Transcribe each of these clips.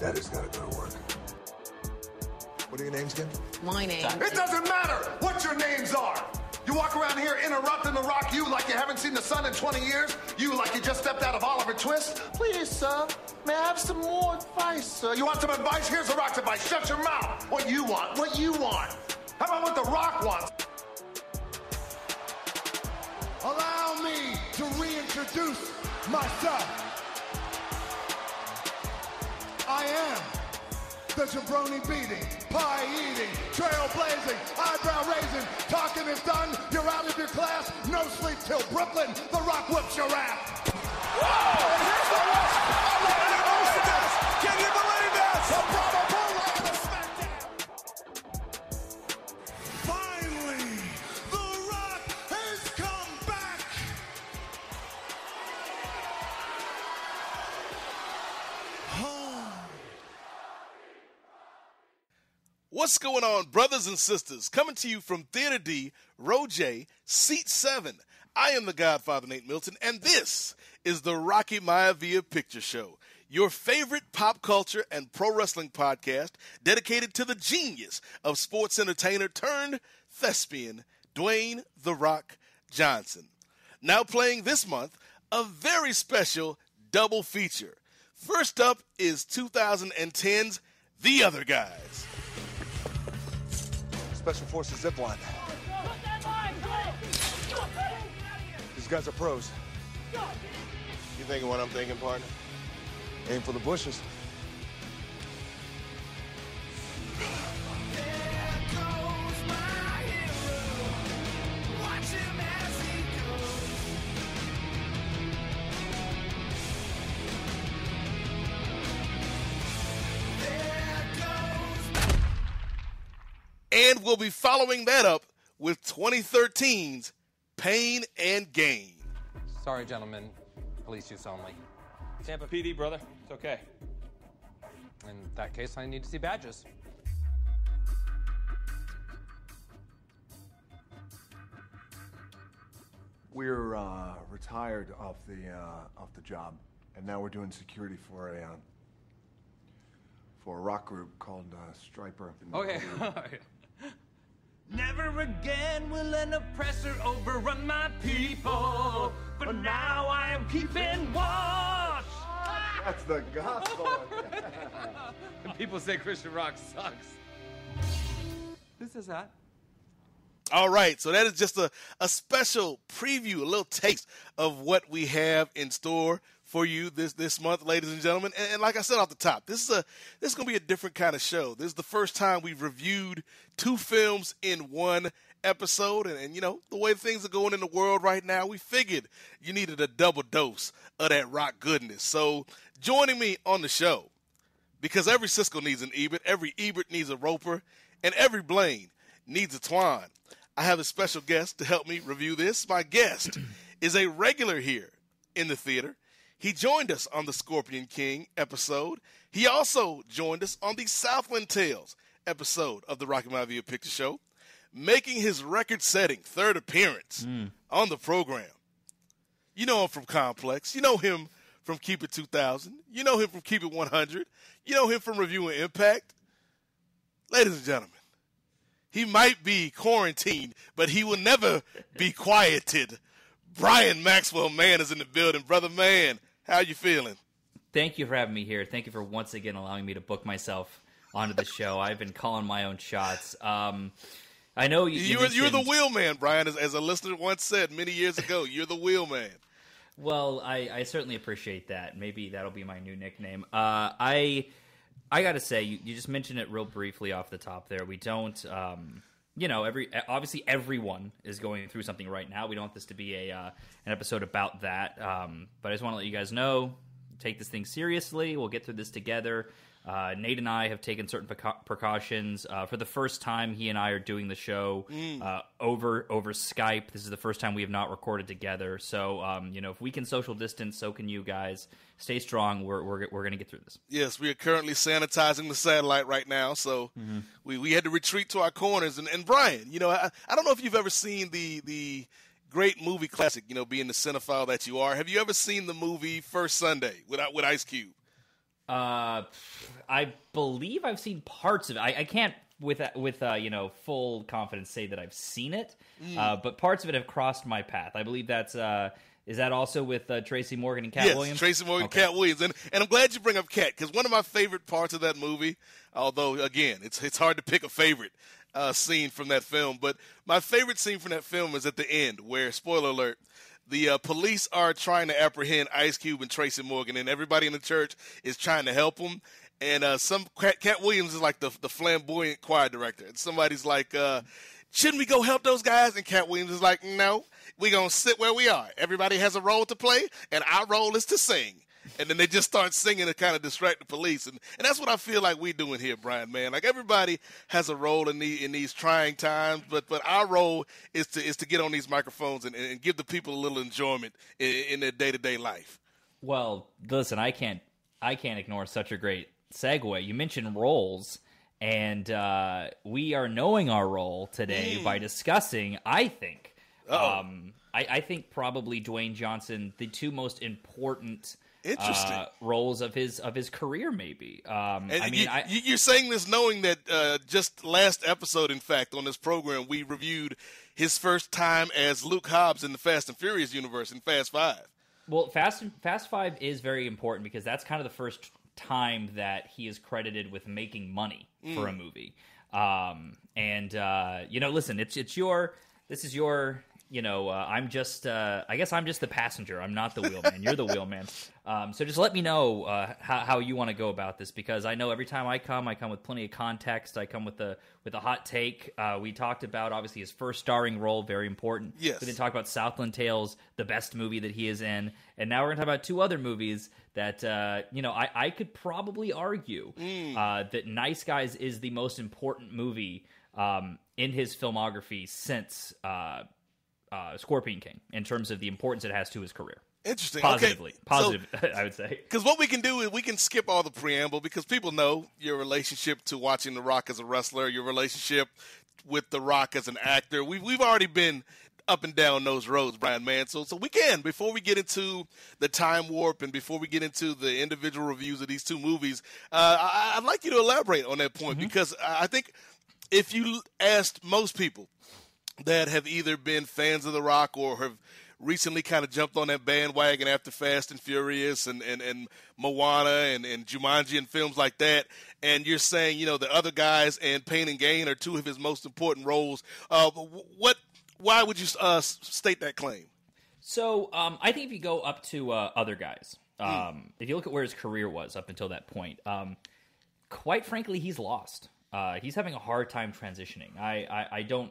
Daddy's gotta go to work. What are your names again? My name. It doesn't matter what your names are. You walk around here interrupting the rock you like you haven't seen the sun in 20 years. You like you just stepped out of Oliver Twist. Please, sir, may I have some more advice, sir? You want some advice? Here's the rock's advice. Shut your mouth. What you want? What you want? How about what the rock wants? Allow me to reintroduce myself. Am the jabroni beating, pie eating, trailblazing, eyebrow raising, talking is done, you're out of your class, no sleep till Brooklyn, the rock whips your ass. Whoa! Going on, brothers and sisters? Coming to you from Theater D, Row J, Seat 7. I am the Godfather Nate Milton, and this is the Rocky Maivia Picture Show, your favorite pop culture and pro wrestling podcast dedicated to the genius of sports entertainer turned thespian, Dwayne The Rock Johnson. Now playing this month, a very special double feature. First up is 2010's The Other Guys. Special Forces zip line. These guys are pros. You thinking what I'm thinking, partner? Aim for the bushes. And we'll be following that up with 2013's Pain and Gain. Sorry, gentlemen. Police use only. Tampa PD, brother. It's okay. In that case, I need to see badges. We're uh, retired off the uh, off the job, and now we're doing security for a uh, for a rock group called uh, Stryper. Okay. Never again will an oppressor overrun my people. But now I am keeping watch. That's the gospel. People say Christian rock sucks. Who says that? All right, so that is just a, a special preview, a little taste of what we have in store for you this this month, ladies and gentlemen. And, and like I said off the top, this is a this is gonna be a different kind of show. This is the first time we've reviewed two films in one episode, and, and you know the way things are going in the world right now, we figured you needed a double dose of that rock goodness. So joining me on the show, because every Siskel needs an Ebert, every Ebert needs a Roeper, and every Blaine needs a Twine. I have a special guest to help me review this. My guest is a regular here in the theater. He joined us on the Scorpion King episode. He also joined us on the Southland Tales episode of the Rocky Maivia Picture Show, making his record-setting third appearance hmm. on the program. You know him from Complex. You know him from Keep It 2000. You know him from Keep It 100. You know him from Reviewing Impact. Ladies and gentlemen, he might be quarantined, but he will never be quieted. Brian Maxwell Mann is in the building. Brother Man, how you feeling? Thank you for having me here. Thank you for once again allowing me to book myself onto the show. I've been calling my own shots. Um, I know you. you You're, you're the mentioned- wheel man, Brian, as, as a listener once said many years ago. You're the wheel man. Well, I, I certainly appreciate that. Maybe that'll be my new nickname. Uh, I I got to say, you, you just mentioned it real briefly off the top there. We don't, um, you know, every obviously everyone is going through something right now. We don't want this to be a uh, an episode about that. Um, but I just want to let you guys know, take this thing seriously. We'll get through this together. Uh, Nate and I have taken certain precau- precautions. Uh, for the first time, he and I are doing the show uh, over over Skype. This is the first time we have not recorded together. So, um, you know, if we can social distance, so can you guys. Stay strong. We're we're, we're going to get through this. Yes, we are currently sanitizing the satellite right now, so Mm-hmm. we, we had to retreat to our corners. And, and Brian, you know, I, I don't know if you've ever seen the the great movie classic, you know, being the cinephile that you are. Have you ever seen the movie First Sunday with with Ice Cube? Uh, I believe I've seen parts of it. I, I can't with with uh, you know full confidence say that I've seen it, Mm. uh, but parts of it have crossed my path. I believe that's uh, is that also with uh, Tracy Morgan and Katt yes, Williams. Tracy Morgan, Okay. Katt Williams, and and I'm glad you bring up Katt because one of my favorite parts of that movie, although again it's it's hard to pick a favorite uh, scene from that film, but my favorite scene from that film is at the end where spoiler alert. The uh, police are trying to apprehend Ice Cube and Tracy Morgan, and everybody in the church is trying to help them. And uh, some Katt, Williams is like the the flamboyant choir director, and somebody's like, uh, "Shouldn't we go help those guys?" And Katt Williams is like, "No, we gonna sit where we are. Everybody has a role to play, and our role is to sing." And then they just start singing to kind of distract the police, and, and that's what I feel like we're doing here, Brian. Man, like everybody has a role in the in these trying times, but but our role is to is to get on these microphones and, and give the people a little enjoyment in, in their day to day life. Well, listen, I can't I can't ignore such a great segue. You mentioned roles, and uh, we are knowing our role today Hmm. by discussing. I think, um, I, I think probably Dwayne Johnson, the two most important. Interesting. Uh, roles of his of his career, maybe. Um, And I mean, you, I, you- you're saying this knowing that uh, just last episode, in fact, on this program, we reviewed his first time as Luke Hobbs in the Fast and Furious universe in Fast Five. Well, Fast Fast Five is very important because that's kind of the first time that he is credited with making money for a movie. Um, and uh, you know, listen, it's it's your this is your you know uh, I'm just uh, I guess I'm just the passenger. I'm not the wheelman. You're the wheelman. Um, so just let me know uh, how, how you want to go about this because I know every time I come, I come with plenty of context. I come with a with a hot take. Uh, we talked about obviously his first starring role, very important. Yes. We then talk about Southland Tales, the best movie that he is in, and now we're gonna talk about two other movies that uh, you know I, I could probably argue uh, that Nice Guys is the most important movie um, in his filmography since uh, Scorpion King in terms of the importance it has to his career. Interesting. Positively, okay. positive, I would say. Because what we can do is we can skip all the preamble because people know your relationship to watching The Rock as a wrestler, your relationship with The Rock as an actor. We've we've already been up and down those roads, Brian Mann. So so we can before we get into the time warp and before we get into the individual reviews of these two movies, uh, I, I'd like you to elaborate on that point because I I think if you asked most people that have either been fans of The Rock or have recently kind of jumped on that bandwagon after Fast and Furious and, and, and Moana and, and Jumanji and films like that, and you're saying, you know, the other guys and Pain and Gain are two of his most important roles, uh, what, why would you uh, state that claim? So um, I think if you go up to uh, other guys, um, if you look at where his career was up until that point, um, quite frankly, he's lost. Uh, he's having a hard time transitioning. I, I, I don't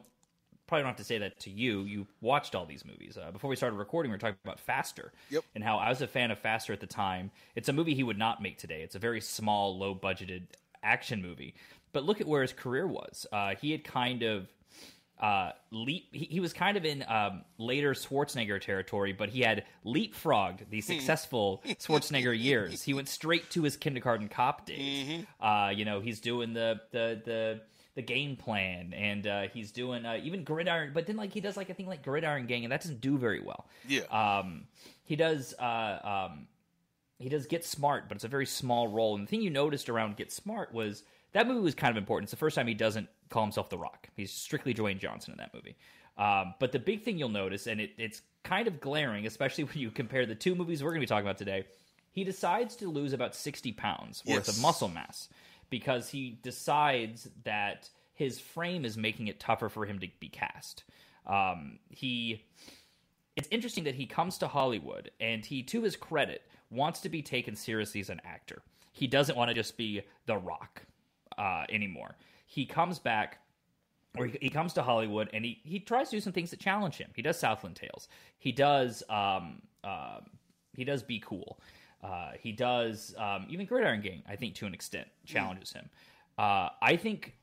probably don't have to say that to you. You watched all these movies. Uh, before we started recording, we were talking about Faster. Yep. And how I was a fan of Faster at the time. It's a movie he would not make today. It's a very small, low budgeted action movie. But look at where his career was. Uh, he had kind of uh, leap. He, he was kind of in um, later Schwarzenegger territory, but he had leapfrogged the successful Schwarzenegger years. He went straight to his kindergarten cop days. Uh, you know, he's doing the the the the game plan, and uh, he's doing uh, even Gridiron. But then, like, he does like a thing like Gridiron Gang, and that doesn't do very well. Yeah. Um, he does. Uh, um, he does Get Smart, but it's a very small role. And the thing you noticed around Get Smart was that movie was kind of important. It's the first time he doesn't call himself The Rock. He's strictly Dwayne Johnson in that movie. Um, but the big thing you'll notice, and it, it's kind of glaring, especially when you compare the two movies we're going to be talking about today, he decides to lose about 60 pounds worth Yes. of muscle mass because he decides that his frame is making it tougher for him to be cast. Um, he it's interesting that he comes to Hollywood and he, to his credit, wants to be taken seriously as an actor. He doesn't want to just be The Rock uh, anymore. He comes back, or he, he comes to Hollywood and he, he tries to do some things that challenge him. He does Southland Tales. He does um, uh, he does Be Cool. Uh, he does um, even Gridiron Gang. I think to an extent challenges him. Uh, I think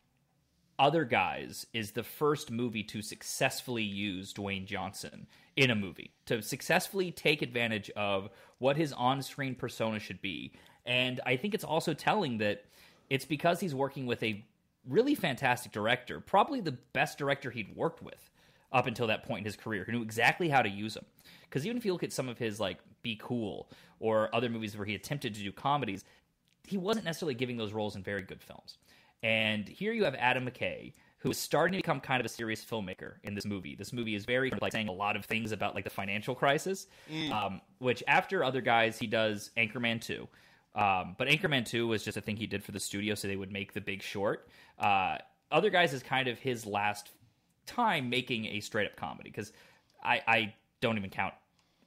other Guys is the first movie to successfully use Dwayne Johnson in a movie, to successfully take advantage of what his on screen persona should be. And I think it's also telling that it's because he's working with a really fantastic director, probably the best director he'd worked with up until that point in his career, who knew exactly how to use them. Because even if you look at some of his, like, Be Cool or other movies where he attempted to do comedies, he wasn't necessarily giving those roles in very good films. And here you have Adam McKay, who is starting to become kind of a serious filmmaker in this movie. This movie is very like saying a lot of things about like the financial crisis, um, which after other guys he does Anchorman two. Um, but Anchorman 2 was just a thing he did for the studio so they would make the big short. Uh, Other Guys is kind of his last time making a straight up comedy because I, I don't even count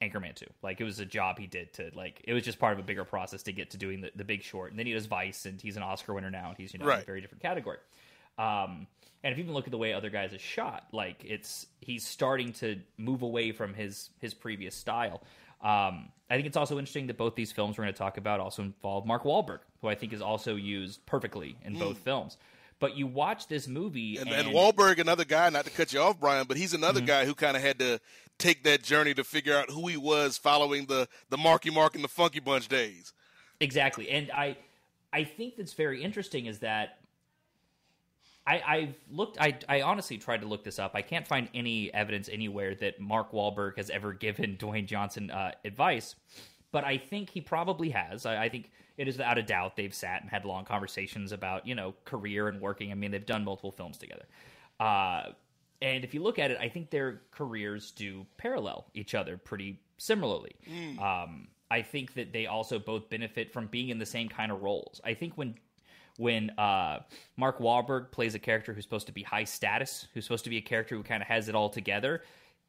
Anchorman 2. Like, it was a job he did to, like, it was just part of a bigger process to get to doing the, the big short. And then he does Vice, and he's an Oscar winner now, and he's, you know, in a very different category. Um, and if you even look at the way Other Guys is shot, like, it's, he's starting to move away from his, his previous style. Um, I think it's also interesting that both these films we're going to talk about also involve Mark Wahlberg, who I think is also used perfectly in both films. But you watch this movie, And, and, and Wahlberg, another guy, not to cut you off, Brian, but he's another Mm-hmm. guy who kind of had to take that journey to figure out who he was following the the Marky Mark and the Funky Bunch days. Exactly, and I, I think that's very interesting is that I, I've looked. I, I honestly tried to look this up. I can't find any evidence anywhere that Mark Wahlberg has ever given Dwayne Johnson uh, advice, but I think he probably has. I, I think it is without a doubt they've sat and had long conversations about you know career and working. I mean, they've done multiple films together. Uh, and if you look at it, I think their careers do parallel each other pretty similarly. Um, I think that they also both benefit from being in the same kind of roles. I think when when uh, Mark Wahlberg plays a character who's supposed to be high status, who's supposed to be a character who kind of has it all together,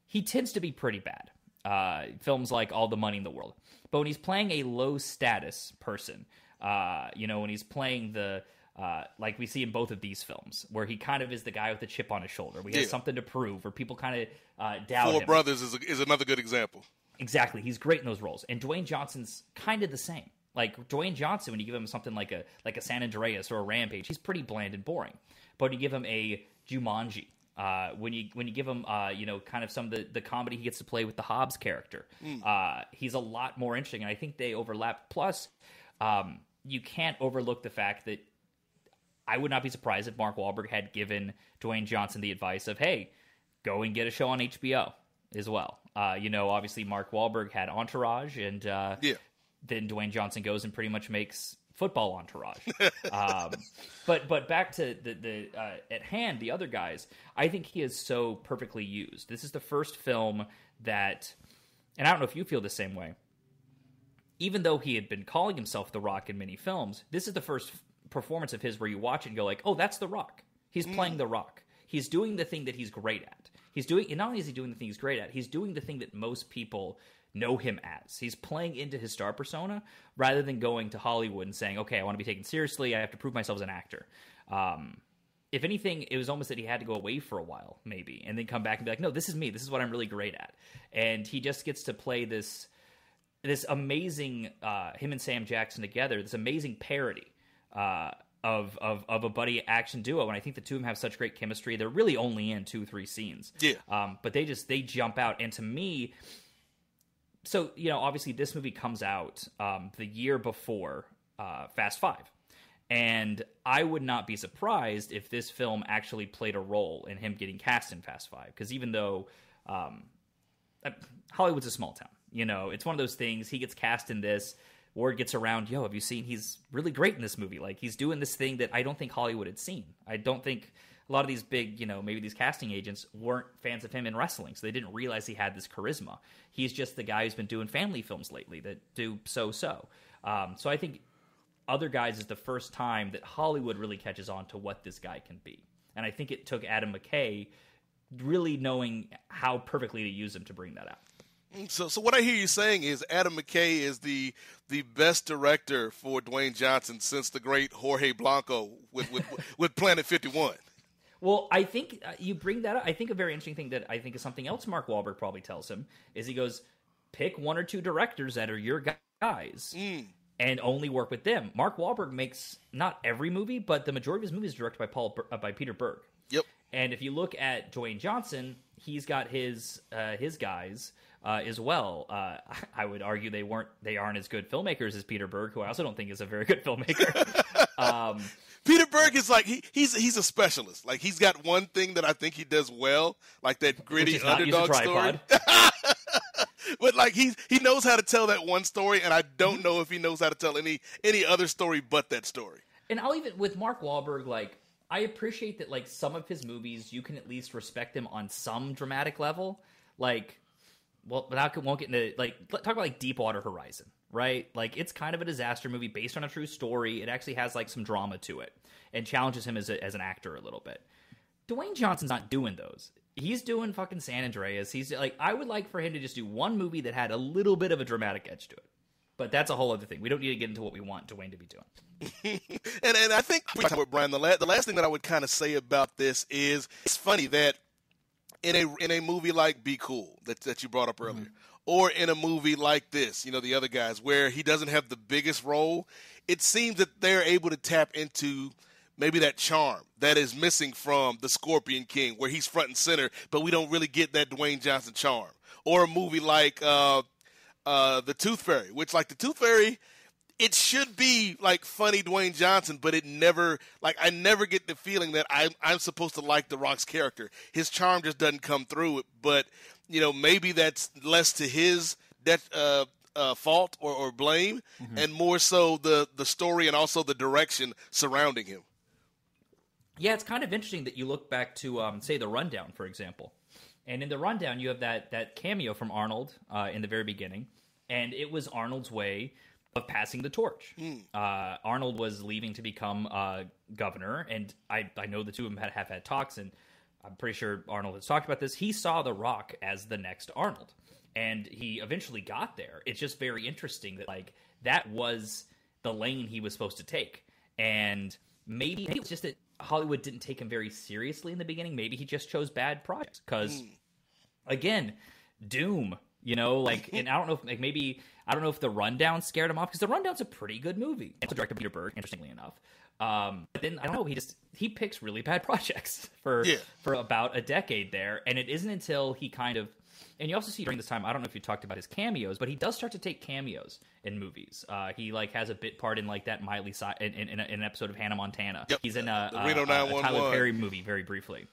he tends to be pretty bad. Uh, films like All the Money in the World, but when he's playing a low status person, uh, you know, when he's playing the uh, like we see in both of these films, where he kind of is the guy with the chip on his shoulder, we Yeah. has something to prove, where people kind of uh, doubt Four him. Brothers is, a, is another good example. Exactly. He's great in those roles. And Dwayne Johnson's kind of the same. Like Dwayne Johnson, when you give him something like a like a San Andreas or a Rampage, he's pretty bland and boring. But when you give him a Jumanji, uh, when you when you give him uh, you know kind of some of the, the comedy he gets to play with the Hobbs character, uh, he's a lot more interesting. And I think they overlap. Plus, um, you can't overlook the fact that I would not be surprised if Mark Wahlberg had given Dwayne Johnson the advice of, "Hey, go and get a show on HBO as well." Uh, you know, obviously Mark Wahlberg had Entourage, and uh, Yeah. then Dwayne Johnson goes and pretty much makes football Entourage. um, but but back to the the uh, at hand, the other guys, I think he is so perfectly used. This is the first film that, and I don't know if you feel the same way even though he had been calling himself The Rock in many films, this is the first performance of his where you watch it and go like, "Oh, that's The Rock. He's playing The Rock. He's doing the thing that he's great at. He's doing and not only is he doing the thing he's great at, he's doing the thing that most people know him as. He's playing into his star persona rather than going to Hollywood and saying, "Okay, I want to be taken seriously. I have to prove myself as an actor." Um, if anything, it was almost that he had to go away for a while, maybe, and then come back and be like, "No, this is me. This is what I'm really great at." And he just gets to play this this amazing uh, him and Sam Jackson together, this amazing parody uh, of, of of a buddy action duo, and I think the two of them have such great chemistry. They're really only in two three scenes, Yeah. Um, but they just they jump out, and to me, so you know, obviously this movie comes out um, the year before uh, Fast Five, and I would not be surprised if this film actually played a role in him getting cast in Fast Five, because even though um, uh, Hollywood's a small town. You know, it's one of those things. He gets cast in this. Ward gets around. Yo, have you seen? He's really great in this movie. Like he's doing this thing that I don't think Hollywood had seen. I don't think a lot of these big, you know, maybe these casting agents weren't fans of him in wrestling, so they didn't realize he had this charisma. He's just the guy who's been doing family films lately that do so so. Um, so I think other guys is the first time that Hollywood really catches on to what this guy can be. And I think it took Adam McKay really knowing how perfectly to use him to bring that out. So, so what I hear you saying is Adam McKay is the the best director for Dwayne Johnson since the great Jorge Blanco with with, with Planet Fifty One. Well, I think uh, you bring that up. I think a very interesting thing that I think is something else Mark Wahlberg probably tells him is he goes, pick one or two directors that are your gu- guys and only work with them. Mark Wahlberg makes not every movie, but the majority of his movies are directed by Paul uh, by Peter Berg. Yep. And if you look at Dwayne Johnson, he's got his uh, his guys uh, as well. Uh, I would argue they weren't they aren't as good filmmakers as Peter Berg, who I also don't think is a very good filmmaker. um, Peter Berg is like he, he's he's a specialist. Like he's got one thing that I think he does well, like that gritty is not use a underdog story. but like he he knows how to tell that one story, and I don't know if he knows how to tell any any other story but that story. And I'll even with Mark Wahlberg, like I appreciate that like some of his movies you can at least respect him on some dramatic level. Like, well, but I won't get into like talk about like Deepwater Horizon, right? Like it's kind of a disaster movie based on a true story. It actually has like some drama to it and challenges him as a, as an actor a little bit. Dwayne Johnson's not doing those. He's doing fucking San Andreas. He's like, I would like for him to just do one movie that had a little bit of a dramatic edge to it. But that's a whole other thing. We don't need to get into what we want Dwayne to be doing. and and I think we talked with Brian, the last, the last thing that I would kind of say about this is it's funny that in a in a movie like Be Cool that that you brought up earlier, mm-hmm. Or in a movie like this, you know, the other guys where he doesn't have the biggest role, it seems that they're able to tap into maybe that charm that is missing from the Scorpion King, where he's front and center, but we don't really get that Dwayne Johnson charm. Or a movie like uh, uh, The Tooth Fairy, which, like, The Tooth Fairy, it should be like funny Dwayne Johnson, but it never, like, I never get the feeling that I'm, I'm supposed to like The Rock's character. His charm just doesn't come through. But, you know, maybe that's less to his that uh, uh, fault or, or blame, mm-hmm. and more so the the story and also the direction surrounding him. Yeah, it's kind of interesting that you look back to, um, say, the rundown, for example. And in the rundown, you have that that cameo from Arnold uh, in the very beginning, and it was Arnold's way of passing the torch. Mm. Uh, Arnold was leaving to become uh, governor, and I I know the two of them had, have had talks, and I'm pretty sure Arnold has talked about this. He saw The Rock as the next Arnold, and he eventually got there. It's just very interesting that like that was the lane he was supposed to take, and maybe, maybe it's just that Hollywood didn't take him very seriously in the beginning. Maybe he just chose bad projects because, again, Doom. You know, like, and I don't know if like maybe I don't know if the Rundown scared him off because the Rundown's a pretty good movie. It's directed by Peter Berg, interestingly enough. Um, but then I don't know. He just he picks really bad projects for yeah. for about a decade there, and it isn't until he kind of and you also see during this time, I don't know if you talked about his cameos, but he does start to take cameos in movies. Uh, he like has a bit part in like that Miley si- in, in, in, an episode of Hannah Montana. Yep. He's in a, a, Reno a, a Tyler Perry movie very briefly,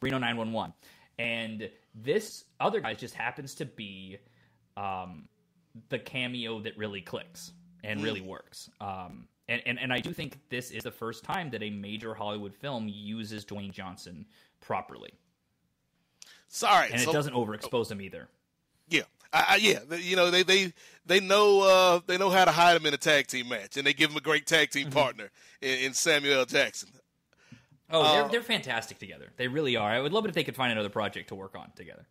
Reno 911. And this other guy just happens to be um, the cameo that really clicks and mm. really works. Um, and, and, and I do think this is the first time that a major Hollywood film uses Dwayne Johnson properly. Sorry, and so, it doesn't overexpose him either. Yeah, I, I, yeah, you know they they they know uh, they know how to hide him in a tag team match, and they give him a great tag team mm-hmm. partner in, in, Samuel L. Jackson. Oh, uh, they're they're fantastic together. They really are. I would love it if they could find another project to work on together.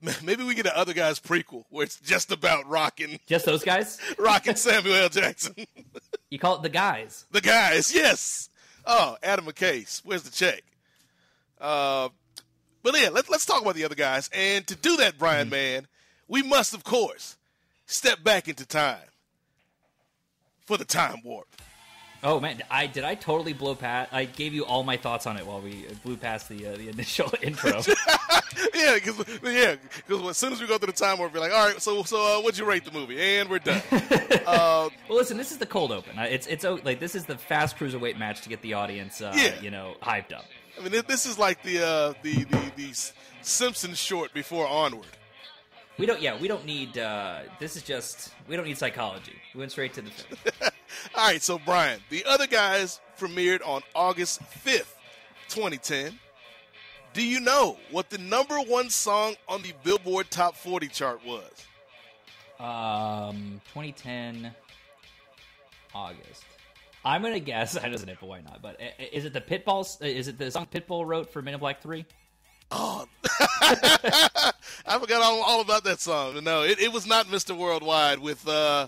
Maybe we get an other guys prequel where it's just about rocking just those guys, rocking Samuel L. Jackson. you call it the guys. The guys, yes. Oh, Adam McKay's, where's the check? Uh, but yeah, let, let's talk about the other guys. And to do that, Brian, mm-hmm. man, we must, of course, step back into time for the time warp. Oh man, I did I totally blow past? I gave you all my thoughts on it while we blew past the uh, the initial intro. yeah, because yeah, because as soon as we go through the time warp, we're like, all right, so so uh, what'd you rate the movie? And we're done. uh, well, listen, this is the cold open. It's it's like this is the fast cruiserweight match to get the audience, uh, yeah. you know, hyped up. I mean, this is like the uh, the the, the Simpsons short before Onward. We don't. Yeah, we don't need. Uh, this is just. We don't need psychology. We went straight to the film. All right, so Brian, the other guys premiered on August fifth, twenty ten. Do you know what the number one song on the Billboard Top 40 chart was? Um, 2010 August. I'm gonna guess. I doesn't it, but why not? But is it the Pitbull? Is it the song Pitbull wrote for Men in Black Three? Oh, I forgot all, all, about that song. No, it, it was not Mr. Worldwide with uh,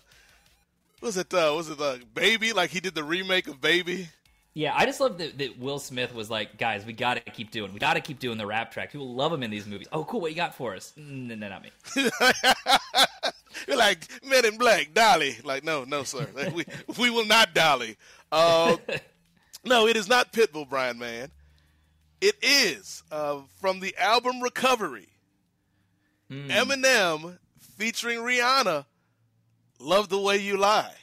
was it uh, was it uh, Baby? Like he did the remake of Baby. Yeah, I just love that, that Will Smith was like, guys, we got to keep doing, we got to keep doing the rap track. People love him in these movies. Oh, cool, what you got for us? No, no not me. You're like Men in Black, Dolly. Like, no, no, sir, we we will not dolly. Uh, no, it is not Pitbull, Brian. Man, it is uh, from the album Recovery. Mm. Eminem featuring Rihanna. Love the way you lie.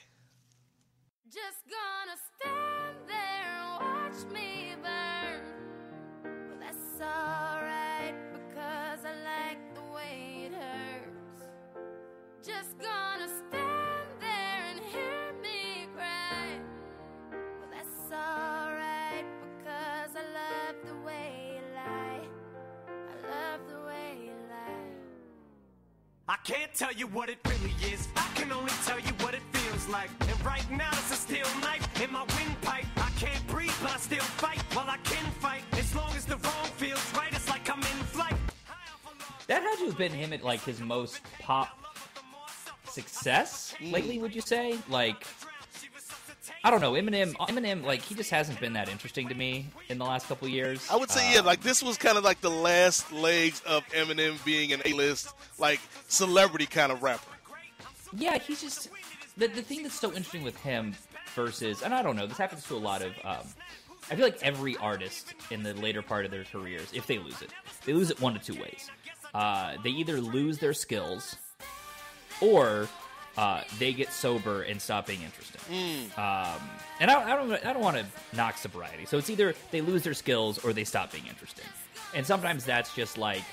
I can't tell you what it really is. I can only tell you what it feels like. And right now it's a steel knife in my windpipe. I can't breathe, but I still fight. While I can fight, as long as the wrong feels right, it's like I'm in flight. That had to have been him at like his most pop success lately. Would you say? Like, I don't know. Eminem, Eminem, like he just hasn't been that interesting to me in the last couple years. I would say, yeah, like this was kind of like the last legs of Eminem being an A-list, like celebrity kind of rapper. Yeah, he's just the the thing that's so interesting with him versus, and I don't know, this happens to a lot of. Um, I feel like every artist in the later part of their careers, if they lose it, they lose it one to two ways. Uh, they either lose their skills, or uh, they get sober and stop being interesting. Um, and I, I don't, I don't want to knock sobriety. So it's either they lose their skills or they stop being interesting. And sometimes that's just like,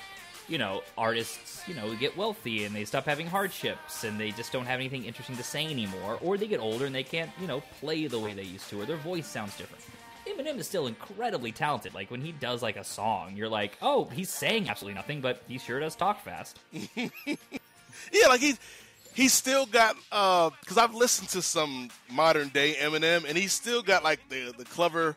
you know, artists, you know, get wealthy and they stop having hardships and they just don't have anything interesting to say anymore, or they get older and they can't, you know, play the way they used to, or their voice sounds different. Eminem is still incredibly talented. Like when he does like a song, you're like, oh, he's saying absolutely nothing, but he sure does talk fast. Yeah, like he's he's still got uh, because I've listened to some modern day Eminem, and he's still got like the the clever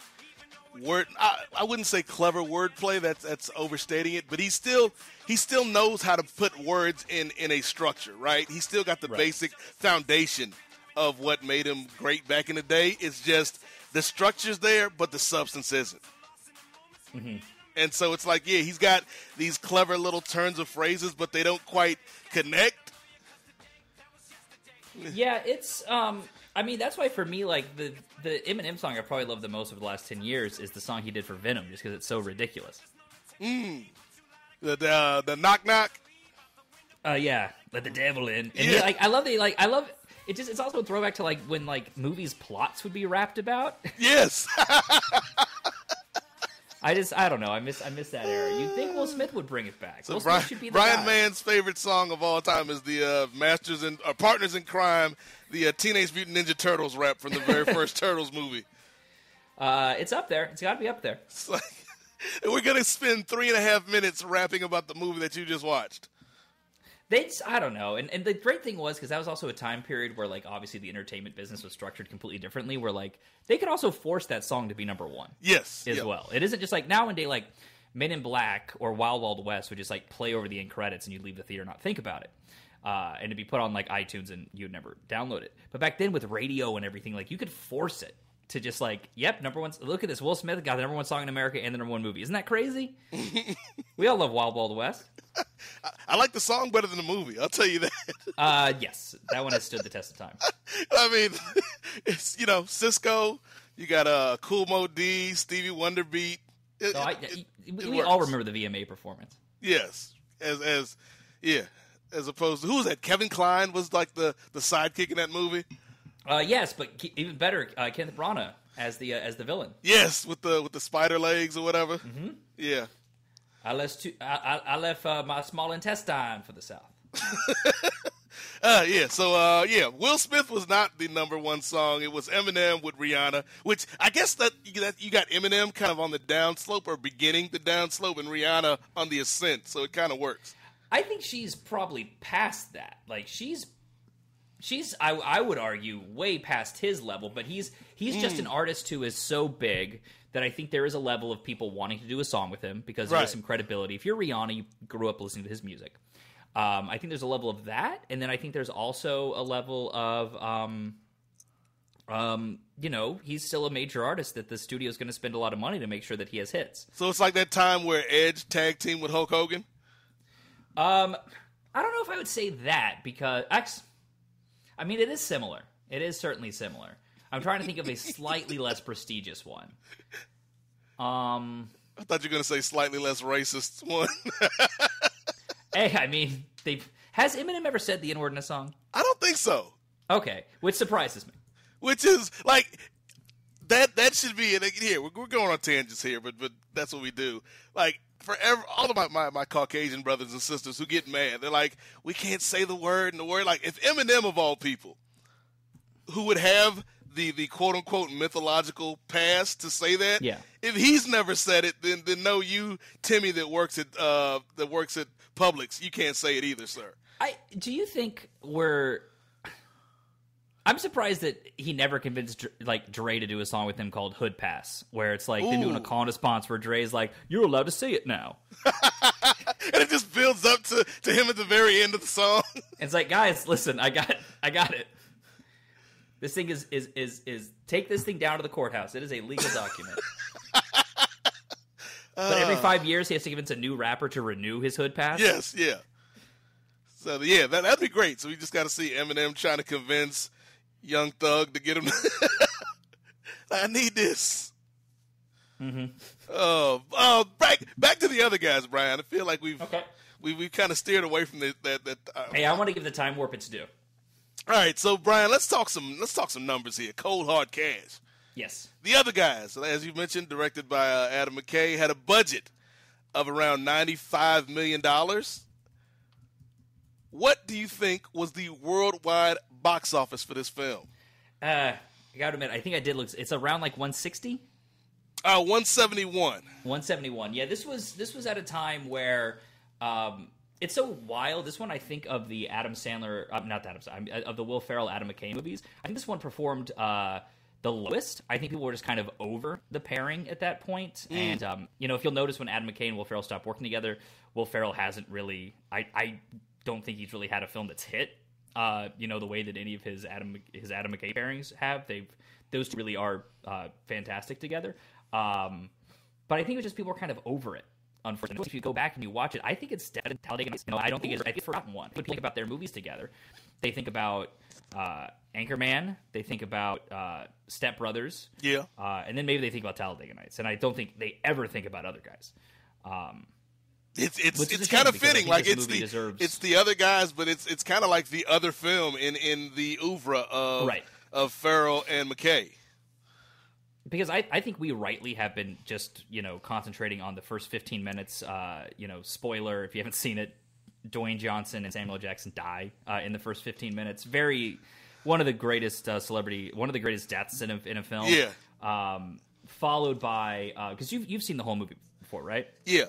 word. I, I wouldn't say clever wordplay. That's that's overstating it, but he still he still knows how to put words in in a structure. Right? He still got the Right. basic foundation of what made him great back in the day. It's just the structure's there, but the substance isn't. Mm-hmm. And so it's like, yeah, he's got these clever little turns of phrases, but they don't quite connect. yeah, it's um I mean that's why for me like the the Eminem song I probably love the most over the last 10 years is the song he did for Venom just cuz it's so ridiculous. The the, the knock knock. Uh yeah, let the devil in. And Yeah. he, like I love the like I love it just it's also a throwback to like when like movies plots would be rapped about. Yes. I just I don't know. I miss I miss that era. You'd think Will Smith would bring it back. So Will Brian, Smith should be the Brian guy. Mann's favorite song of all time is the uh, Masters and uh, Partners in Kryme, the uh, Teenage Mutant Ninja Turtles rap from the very first Turtles movie. Uh it's up there. It's got to be up there. It's like, we're gonna spend three and a half minutes rapping about the movie that you just watched. They, just- I don't know, and and the great thing was because that was also a time period where like obviously the entertainment business was structured completely differently. Where like they could also force that song to be number one Yes, as yeah. well. It isn't just like now and day like Men in Black or Wild Wild West would just like play over the end credits and you'd leave the theater and not think about it. Uh, and it'd be put on like iTunes and you'd never download it. But back then with radio and everything, like you could force it to just like, yep, number one. Look at this, Will Smith got the number one song in America and the number one movie. Isn't that crazy? we all love Wild Wild West. I like the song better than the movie. I'll tell you that. Uh, yes, that one has stood the test of time. I mean, it's you know Sisqo. You got uh, Kool Moe Dee, Stevie Wonder beat. It- So I, it- we, it we all remember the VMA performance. Yes, as as yeah, as opposed to who was that? Kevin Kline was like the the sidekick in that movie. Uh, yes, but ke- even better, uh, Kenneth Branagh as the uh, as the villain. Yes, with the with the spider legs or whatever. Mm-hmm. Yeah, I left two, I, I, I left uh, my small intestine for the South. uh, yeah. So uh, yeah, Will Smith was not the number one song. It was Eminem with Rihanna, which I guess that that you got Eminem kind of on the downslope or beginning the downslope, and Rihanna on the ascent. So it kind of works. I think she's probably past that. Like she's she's I, I would argue way past his level, but he's he's just Mm. an artist who is so big that I think there is a level of people wanting to do a song with him because Right. there's some credibility. If you're Rihanna, you grew up listening to his music. Um, I think there's a level of that, and then I think there's also a level of um, um, you know, he's still a major artist that the studio is going to spend a lot of money to make sure that he has hits. So it's like that time where Edge tag team with Hulk Hogan. Um, I don't know if I would say that because X. I mean, it is similar. It is certainly similar. I'm trying to think of a slightly less prestigious one. Um, I thought you were gonna say slightly less racist one. hey, I mean, they has Eminem ever said the N word in a song? I don't think so. Okay, which surprises me. Which is like that. That should be. And here we're, we're going on tangents here, but but that's what we do. Like forever, all of my, my my Caucasian brothers and sisters who get mad, they're like, we can't say the word and the word. Like if Eminem of all people, who would have the the quote unquote mythological past to say that. Yeah. If he's never said it, then then no, you Timmy that works at uh that works at Publix, you can't say it either, sir. I do you think we're? I'm surprised that he never convinced like Dre to do a song with him called Hood Pass, where it's like they're doing a call and response where Dre's like, "You're allowed to say it now." And it just builds up to, to him at the very end of the song. It's like, guys, listen, I got, I got it. This thing is is is is take this thing down to the courthouse. It is a legal document. but every uh. five years, he has to convince a new rapper to renew his hood pass. yes, yeah. So yeah, that that'd be great. So we just got to see Eminem trying to convince Young Thug to get him. I need this. Mm-hmm. Oh, oh, back back to the other guys, Brian. I feel like we've Okay. we we kind of steered away from the, that that. Uh, Hey, I want to give the time warp its due. All right, so Brian, let's talk some let's talk some numbers here. Cold hard cash. Yes. The other guys, as you mentioned, directed by uh, Adam McKay, had a budget of around ninety-five million dollars. What do you think was the worldwide box office for this film? Uh, I gotta admit, I think I did look. It's around like 160. Uh, one seventy-one. 171. Yeah, this was this was at a time where um, it's so wild. This one, I think of the Adam Sandler, uh, not the Adam, Sandler, of the Will Ferrell, Adam McKay movies. I think this one performed uh, the lowest. I think people were just kind of over the pairing at that point. And um, you know, if you'll notice when Adam McKay and Will Ferrell stopped working together, Will Ferrell hasn't really. I I don't think he's really had a film that's hit. Uh, you know the way that any of his Adam his Adam McKay pairings have. They've those two really are uh, fantastic together. Um, but I think it was just people were kind of over it. Unfortunately, if you go back and you watch it, I think it's dead and Talladega Nights. You know, I don't think it's, I think it's forgotten one. People think about their movies together, they think about uh, Anchorman, they think about uh, Step Brothers, Yeah. uh, and then maybe they think about Talladega Nights. And I don't think they ever think about other guys. Um, It's it's it's kind of fitting. Like it's the deserves- it's the other guys, but it's it's kind of like the other film in in the oeuvre of Right. of Farrell and McKay. because I, I think we rightly have been just you know concentrating on the first 15 minutes uh, you know spoiler if you haven't seen it dwayne johnson and samuel jackson die uh, in the first 15 minutes very one of the greatest uh, celebrity one of the greatest deaths in a, in a film Yeah. um, followed by because you've, you've seen the whole movie before right Yeah.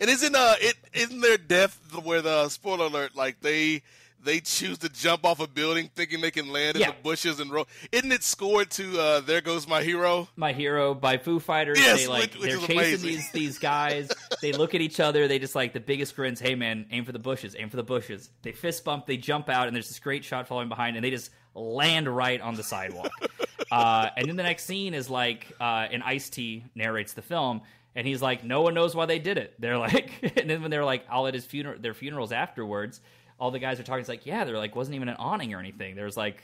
And isn't uh it isn't there death where the spoiler alert like they they choose to jump off a building thinking they can land in Yeah. the bushes and roll. Isn't it scored to uh There Goes My Hero? my hero by Foo Fighters. Yes, they like which- which they're chasing amazing. these these guys. they look at each other. They just like the biggest grins. Hey man, aim for the bushes. Aim for the bushes. They fist bump. They jump out, and there's this great shot following behind, and they just land right on the sidewalk. uh, and then the next scene is like uh, an Ice T narrates the film. And he's like, no one knows why they did it. They're like, and then when they're like all at his funeral, their funerals afterwards, all the guys are talking. It's like, yeah, they're like, wasn't even an awning or anything. There was like,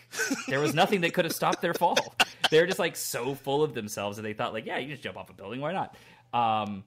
there was nothing that could have stopped their fall. They're just like so full of themselves that they thought like, yeah, you just jump off a building, why not? Um,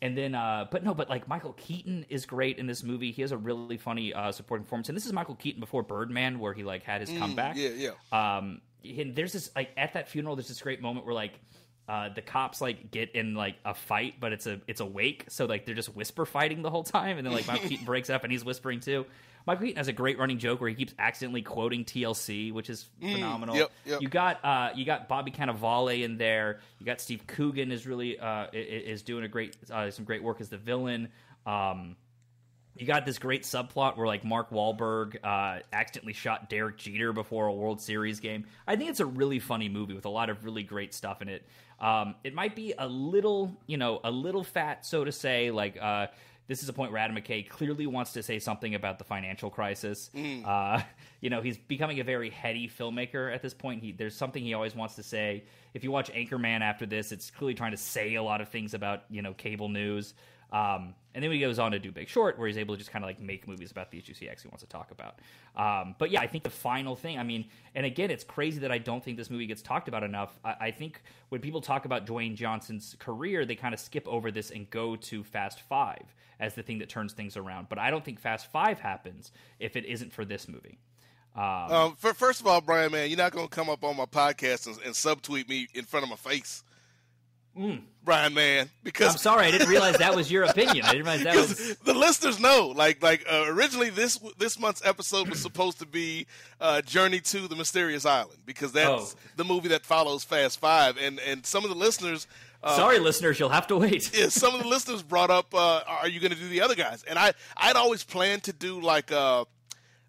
and then, uh, but no, but like Michael Keaton is great in this movie. He has a really funny uh, supporting performance, and this is Michael Keaton before Birdman, where he like had his comeback. yeah, yeah. Um, and there's this like at that funeral, there's this great moment where like uh, the cops like get in like a fight, but it's a it's a wake, so like they're just whisper fighting the whole time, and then like Michael Keaton breaks up and he's whispering too. Michael Keaton has a great running joke where he keeps accidentally quoting TLC, which is phenomenal. yep, yep. You got uh, you got Bobby Cannavale in there. You got Steve Coogan is really uh, is doing a great uh, some great work as the villain. Um, you got this great subplot where like Mark Wahlberg uh, accidentally shot Derek Jeter before a World Series game. I think it's a really funny movie with a lot of really great stuff in it. Um, it might be a little, you know, a little fat, so to say. Like uh, this is a point where Adam McKay clearly wants to say something about the financial crisis. Uh, you know, he's becoming a very heady filmmaker at this point. He, there's something he always wants to say. If you watch Anchorman after this, it's clearly trying to say a lot of things about you know cable news. Um, and then he goes on to do Big Short, where he's able to just kind of like make movies about the issues he actually wants to talk about. Um, but yeah, I think the final thing, I mean, and again, it's crazy that I don't think this movie gets talked about enough. I, I think when people talk about Dwayne Johnson's career, they kind of skip over this and go to Fast Five as the thing that turns things around. But I don't think Fast Five happens if it isn't for this movie. Um, for, first of all, Brian, man, you're not gonna come up on my podcast and, and subtweet me in front of my face. Brian Mann, because I'm sorry, I didn't realize that was your opinion. I didn't realize that was. The listeners know, like, like uh, originally this this month's episode was supposed to be uh, Journey to the Mysterious Island because that's Oh. the movie that follows Fast Five, and and some of the listeners. Uh, Sorry, listeners, you'll have to wait. yeah, some of the listeners brought up, uh, "Are you going to do the other guys?" And I, I'd always planned to do like a,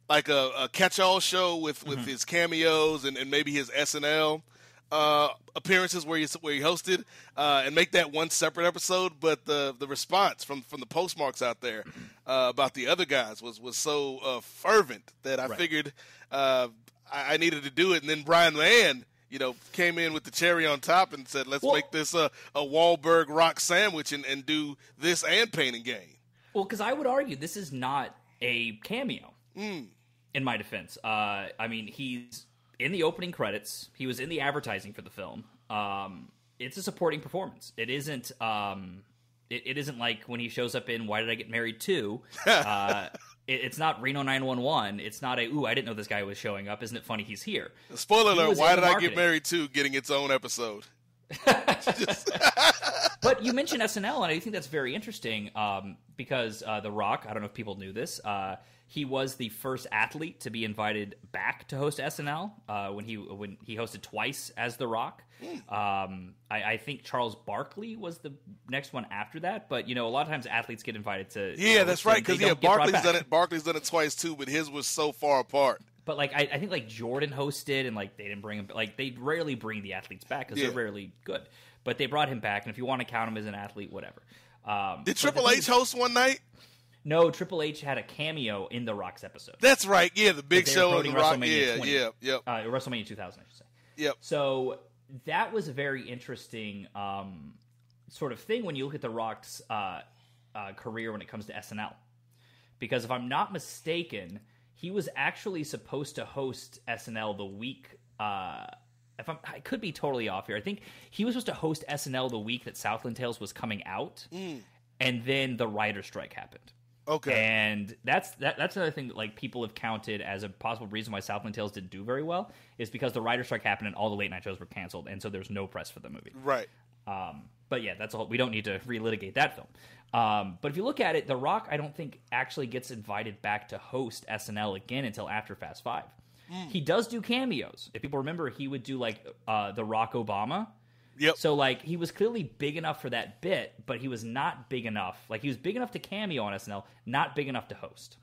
like a, a catch-all show with with his cameos and, and maybe his SNL uh, appearances where he where he hosted, uh, and make that one separate episode. But the the response from from the postmarks out there uh, about the other guys was was so uh, fervent that I figured uh, I, I needed to do it. And then Brian Mann. You know, came in with the cherry on top and said, "Let's Well- make this a, a Wahlberg rock sandwich and, and do this and Pain and Gain." Well, because I would argue this is not a cameo. Hmm. In my defense, uh, I mean he's in the opening credits. He was in the advertising for the film. Um, it's a supporting performance. It isn't. Um, it, it isn't like when he shows up in Why Did I Get Married Too. Uh, it, it's not Reno 911. It's not a ooh I didn't know this guy was showing up. Isn't it funny he's here? Spoiler He alert: Why did I get married Too? Getting its own episode. But you mentioned SNL, and I think that's very interesting um, because uh, The Rock. I don't know if people knew this. Uh, he was the first athlete to be invited back to host SNL uh, when he when he hosted twice as The Rock. Um, I, I think Charles Barkley was the next one after that. But you know, a lot of times athletes get invited to. Yeah, that's right. Because yeah, don't get brought Barkley's done it. Barkley's done it twice too, but his was so far apart. But like I, I think like Jordan hosted and like they didn't bring him like they rarely bring the athletes back because Yeah. they're rarely good. But they brought him back, and if you want to count him as an athlete, whatever. Um, Did Triple H host one night? No, Triple H had a cameo in the Rock's episode. That's right. Yeah, the Big Show promoting the Rock. Yeah, 20. yeah, yep, Uh, WrestleMania 2000, I should say. yep. So that was a very interesting um, sort of thing when you look at The Rock's uh, uh, career when it comes to SNL. Because if I'm not mistaken, he was actually supposed to host SNL the week. Uh, if I'm, I could be totally off here. I think he was supposed to host SNL the week that Southland Tales was coming out, and then the writer strike happened. Okay. And that's that, that's another thing that like people have counted as a possible reason why Southland Tales didn't do very well is because the writer strike happened and all the late night shows were canceled, and so there's no press for the movie. Right. Um, but yeah, that's all. We don't need to relitigate that film. Um, but if you look at it, The Rock, I don't think actually gets invited back to host SNL again until after Fast Five. He does do cameos. If people remember, he would do like uh, The Rock Obama. Yep. So like he was clearly big enough for that bit, but he was not big enough. Like he was big enough to cameo on SNL, not big enough to host.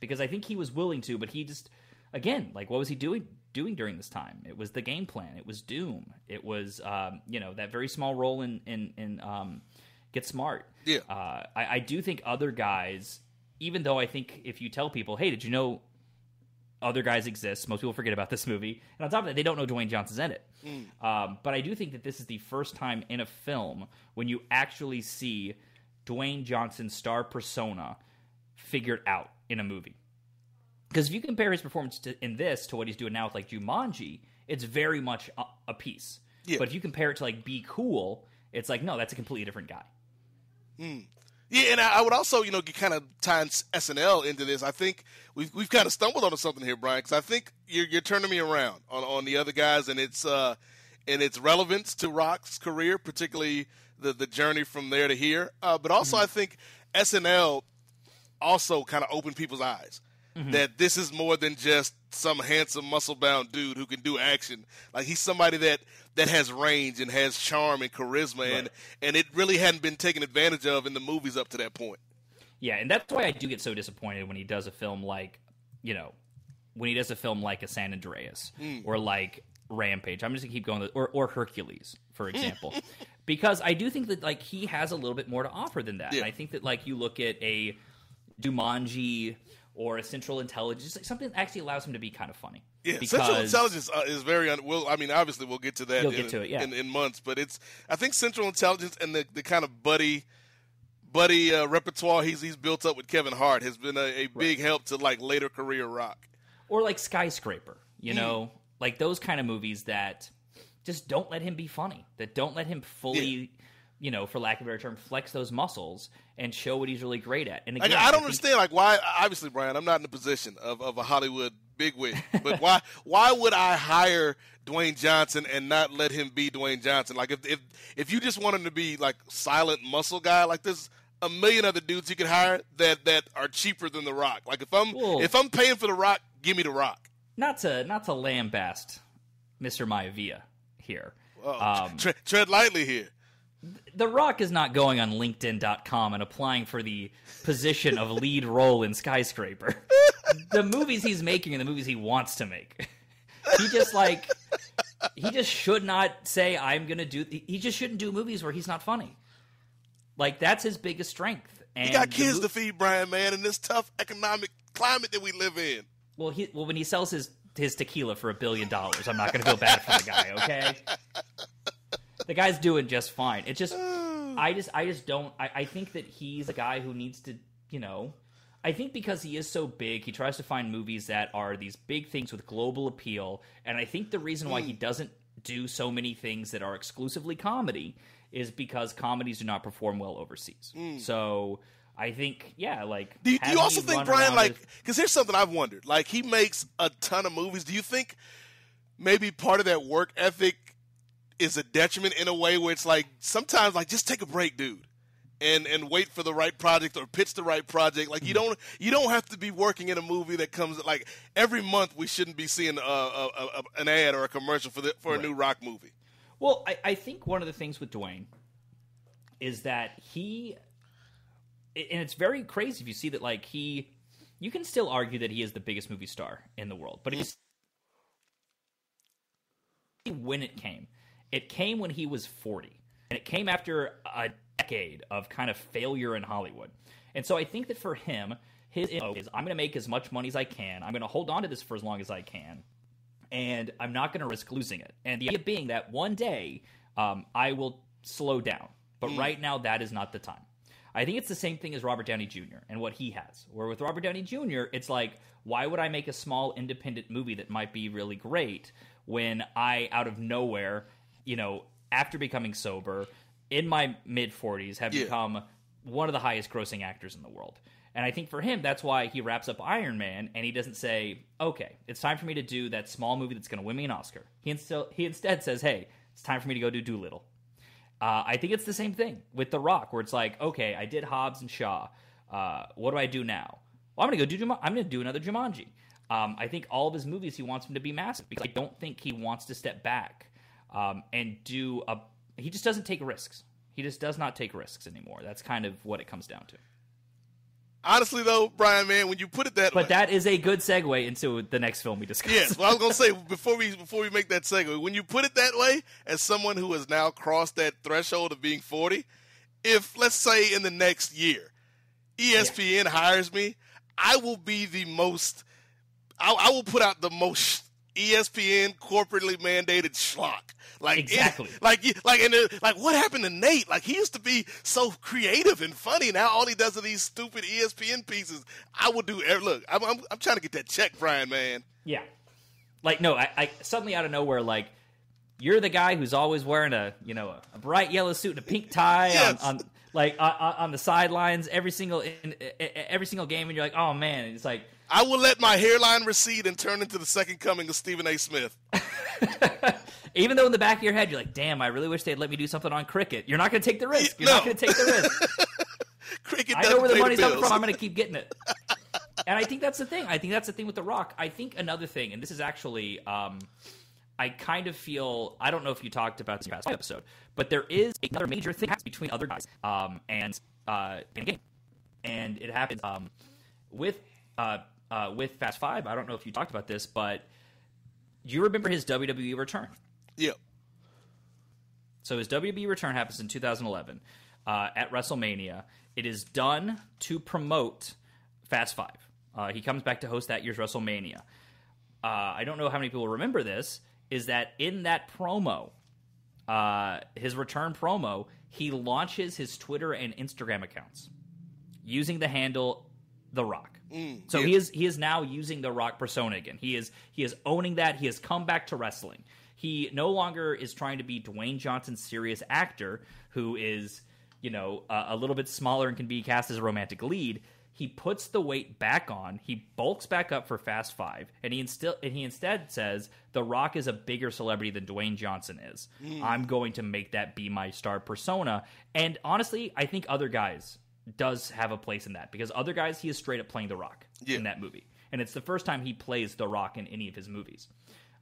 Because I think he was willing to, but he just again, like what was he doing doing during this time? It was the game plan. It was Doom. It was um, you know, that very small role in in, in um, Get Smart. Yeah. Uh, I, I do think other guys, even though I think if you tell people, hey, did you know other guys exist. Most people forget about this movie, and on top of that, they don't know Dwayne Johnson's in it. Um, but I do think that this is the first time in a film when you actually see Dwayne Johnson's star persona figured out in a movie. Because if you compare his performance to, in this to what he's doing now with like Jumanji, it's very much a, a piece. Yeah. But if you compare it to like Be Cool, it's like no, that's a completely different guy. Yeah, and I, I would also, you know, kind of tying s- SNL into this. I think we've we've kind of stumbled onto something here, Brian, because I think you're you're turning me around on, on the other guys and its uh and its relevance to Rock's career, particularly the the journey from there to here. Uh, but also, I think SNL also kind of opened people's eyes Mm-hmm. that this is more than just some handsome, muscle bound dude who can do action. Like he's somebody that that has range and has charm and charisma, and and it really hadn't been taken advantage of in the movies up to that point. Yeah, and that's why I do get so disappointed when he does a film like, you know, when he does a film like a San Andreas mm. or like Rampage. I'm just gonna keep going, with- or or Hercules, for mm. example, because I do think that like he has a little bit more to offer than that. Yeah. I think that like you look at a Jumanji or a Central Intelligence, like something that actually allows him to be kind of funny. Yeah, Central Intelligence uh, is very. Un- well, I mean, obviously, we'll get to that. You'll in, get to it, yeah. in, in months, but it's. I think Central Intelligence and the, the kind of buddy, buddy uh, repertoire he's he's built up with Kevin Hart has been a, a big help to like later career Rock. or like skyscraper you know like those kind of movies that just don't let him be funny that don't let him fully you know for lack of a better term flex those muscles and show what he's really great at and again, I don't think- understand like why. Obviously, Brian, I'm not in the position of, of a Hollywood bigwig. But why why would I hire Dwayne Johnson and not let him be Dwayne Johnson? Like if if if you just want him to be like silent muscle guy, like there's a million other dudes you could hire that that are cheaper than The Rock. Like if I'm if I'm paying for The Rock, give me The Rock. Not to not to lambast Mr. Maivia here. Um, tre- tread lightly here. The Rock is not going on LinkedIn.com and applying for the position of lead role in Skyscraper. the movies he's making are the movies he wants to make. He just like he just should not say I'm going to do he just shouldn't do movies where he's not funny. Like that's his biggest strength. And You got kids to feed, Brian, man, in this tough economic climate that we live in. Well, he well when he sells his his tequila for a billion dollars, I'm not going to feel bad for the guy. Okay, the guy's doing just fine. It's just I just I just don't. I, I think that he's a guy who needs to you know. I think because he is so big, he tries to find movies that are these big things with global appeal. And I think the reason why he mm. doesn't do so many things that are exclusively comedy is because comedies do not perform well overseas. Mm. So I think, yeah, like. Do you, do you also think Brian like because here's something I've wondered like he makes a ton of movies. Do you think maybe part of that work ethic is a detriment in a way where it's like sometimes like just take a break, dude, and and wait for the right project or pitch the right project. Like you Mm-hmm. don't you don't have to be working in a movie that comes like every month. We shouldn't be seeing a, a, a, an ad or a commercial for the, for a new rock movie. Well, I, I think one of the things with Dwayne is that he, and it's very crazy if you see that, like, he, you can still argue that he is the biggest movie star in the world, but it's mm-hmm. when it came. It came when he was 40, and it came after a decade of kind of failure in Hollywood. And so I think that for him, his is I'm going to make as much money as I can. I'm going to hold on to this for as long as I can and I'm not going to risk losing it. And the idea being that one day um, I will slow down, but right now that is not the time. I think it's the same thing as Robert Downey Jr. and what he has. Where with Robert Downey Jr., it's like, why would I make a small independent movie that might be really great when I, out of nowhere, you know, after becoming sober, in my mid 40s, have Yeah. become one of the highest grossing actors in the world. And I think for him, that's why he wraps up Iron Man and he doesn't say, okay, it's time for me to do that small movie that's going to win me an Oscar. He, instead he instead says, hey, it's time for me to go do Doolittle. Uh, I think it's the same thing with The Rock, where it's like, okay, I did Hobbs and Shaw. Uh, what do I do now? Well, I'm going to go do. I'm going to do another Jumanji. Um, I think all of his movies, he wants them to be massive because I don't think he wants to step back um, and do a. He just doesn't take risks. He just does not take risks anymore. That's kind of what it comes down to. Honestly, though, Brian, man, when you put it that way, But that is a good segue into the next film we discuss. Yes, well, I was gonna say before we before we make that segue, when you put it that way, as someone who has now crossed that threshold of being forty, if let's say in the next year, ESPN hires me, I will be the most, I, I will put out the most ESPN corporately mandated schlock. Like Exactly. like you- like and uh, like what happened to Nate? Like he used to be so creative and funny. Now all he does are these stupid ESPN pieces. I will do. Look, I'm, I'm I'm trying to get that check, Brian. Man. Yeah. Like no, I, I suddenly out of nowhere, like you're the guy who's always wearing a you know a, a bright yellow suit and a pink tie Yes. on, on like on, on the sidelines every single in, every single game, and you're like, oh man, and it's like I will let my hairline recede and turn into the second coming of Stephen A. Smith. even though in the back of your head you're like, damn, I really wish they'd let me do something on cricket. You're not going to take the risk. You're not going to take the risk. Cricket I know where the money's coming from. I'm going to keep getting it. and I think that's the thing. I think that's the thing with The Rock. I think another thing, and this is actually, um, I kind of feel, I don't know if you talked about this in the past episode, but there is another major thing between other guys um, and uh, in a game. And it happens um, with uh, uh, with Fast Five. I don't know if you talked about this, but do you remember his WWE return? Yeah. So his WWE return happens in 2011 uh, at WrestleMania. It is done to promote Fast Five. Uh, he comes back to host that year's WrestleMania. Uh, I don't know how many people remember this. Is that in that promo, uh, his return promo, he launches his Twitter and Instagram accounts using the handle The Rock. so he is he is now using the Rock persona again. He is he is owning that. He has come back to wrestling. He no longer is trying to be Dwayne Johnson's serious actor who is you know uh, a little bit smaller and can be cast as a romantic lead. he puts the weight back on. He bulks back up for Fast Five, and he instill and he instead says, "The Rock is a bigger celebrity than Dwayne Johnson is. I'm going to make that be my star persona." And honestly, I think other guys does have a place in that because other guys he is straight up playing The Rock Yeah. in that movie, and it's the first time he plays The Rock in any of his movies.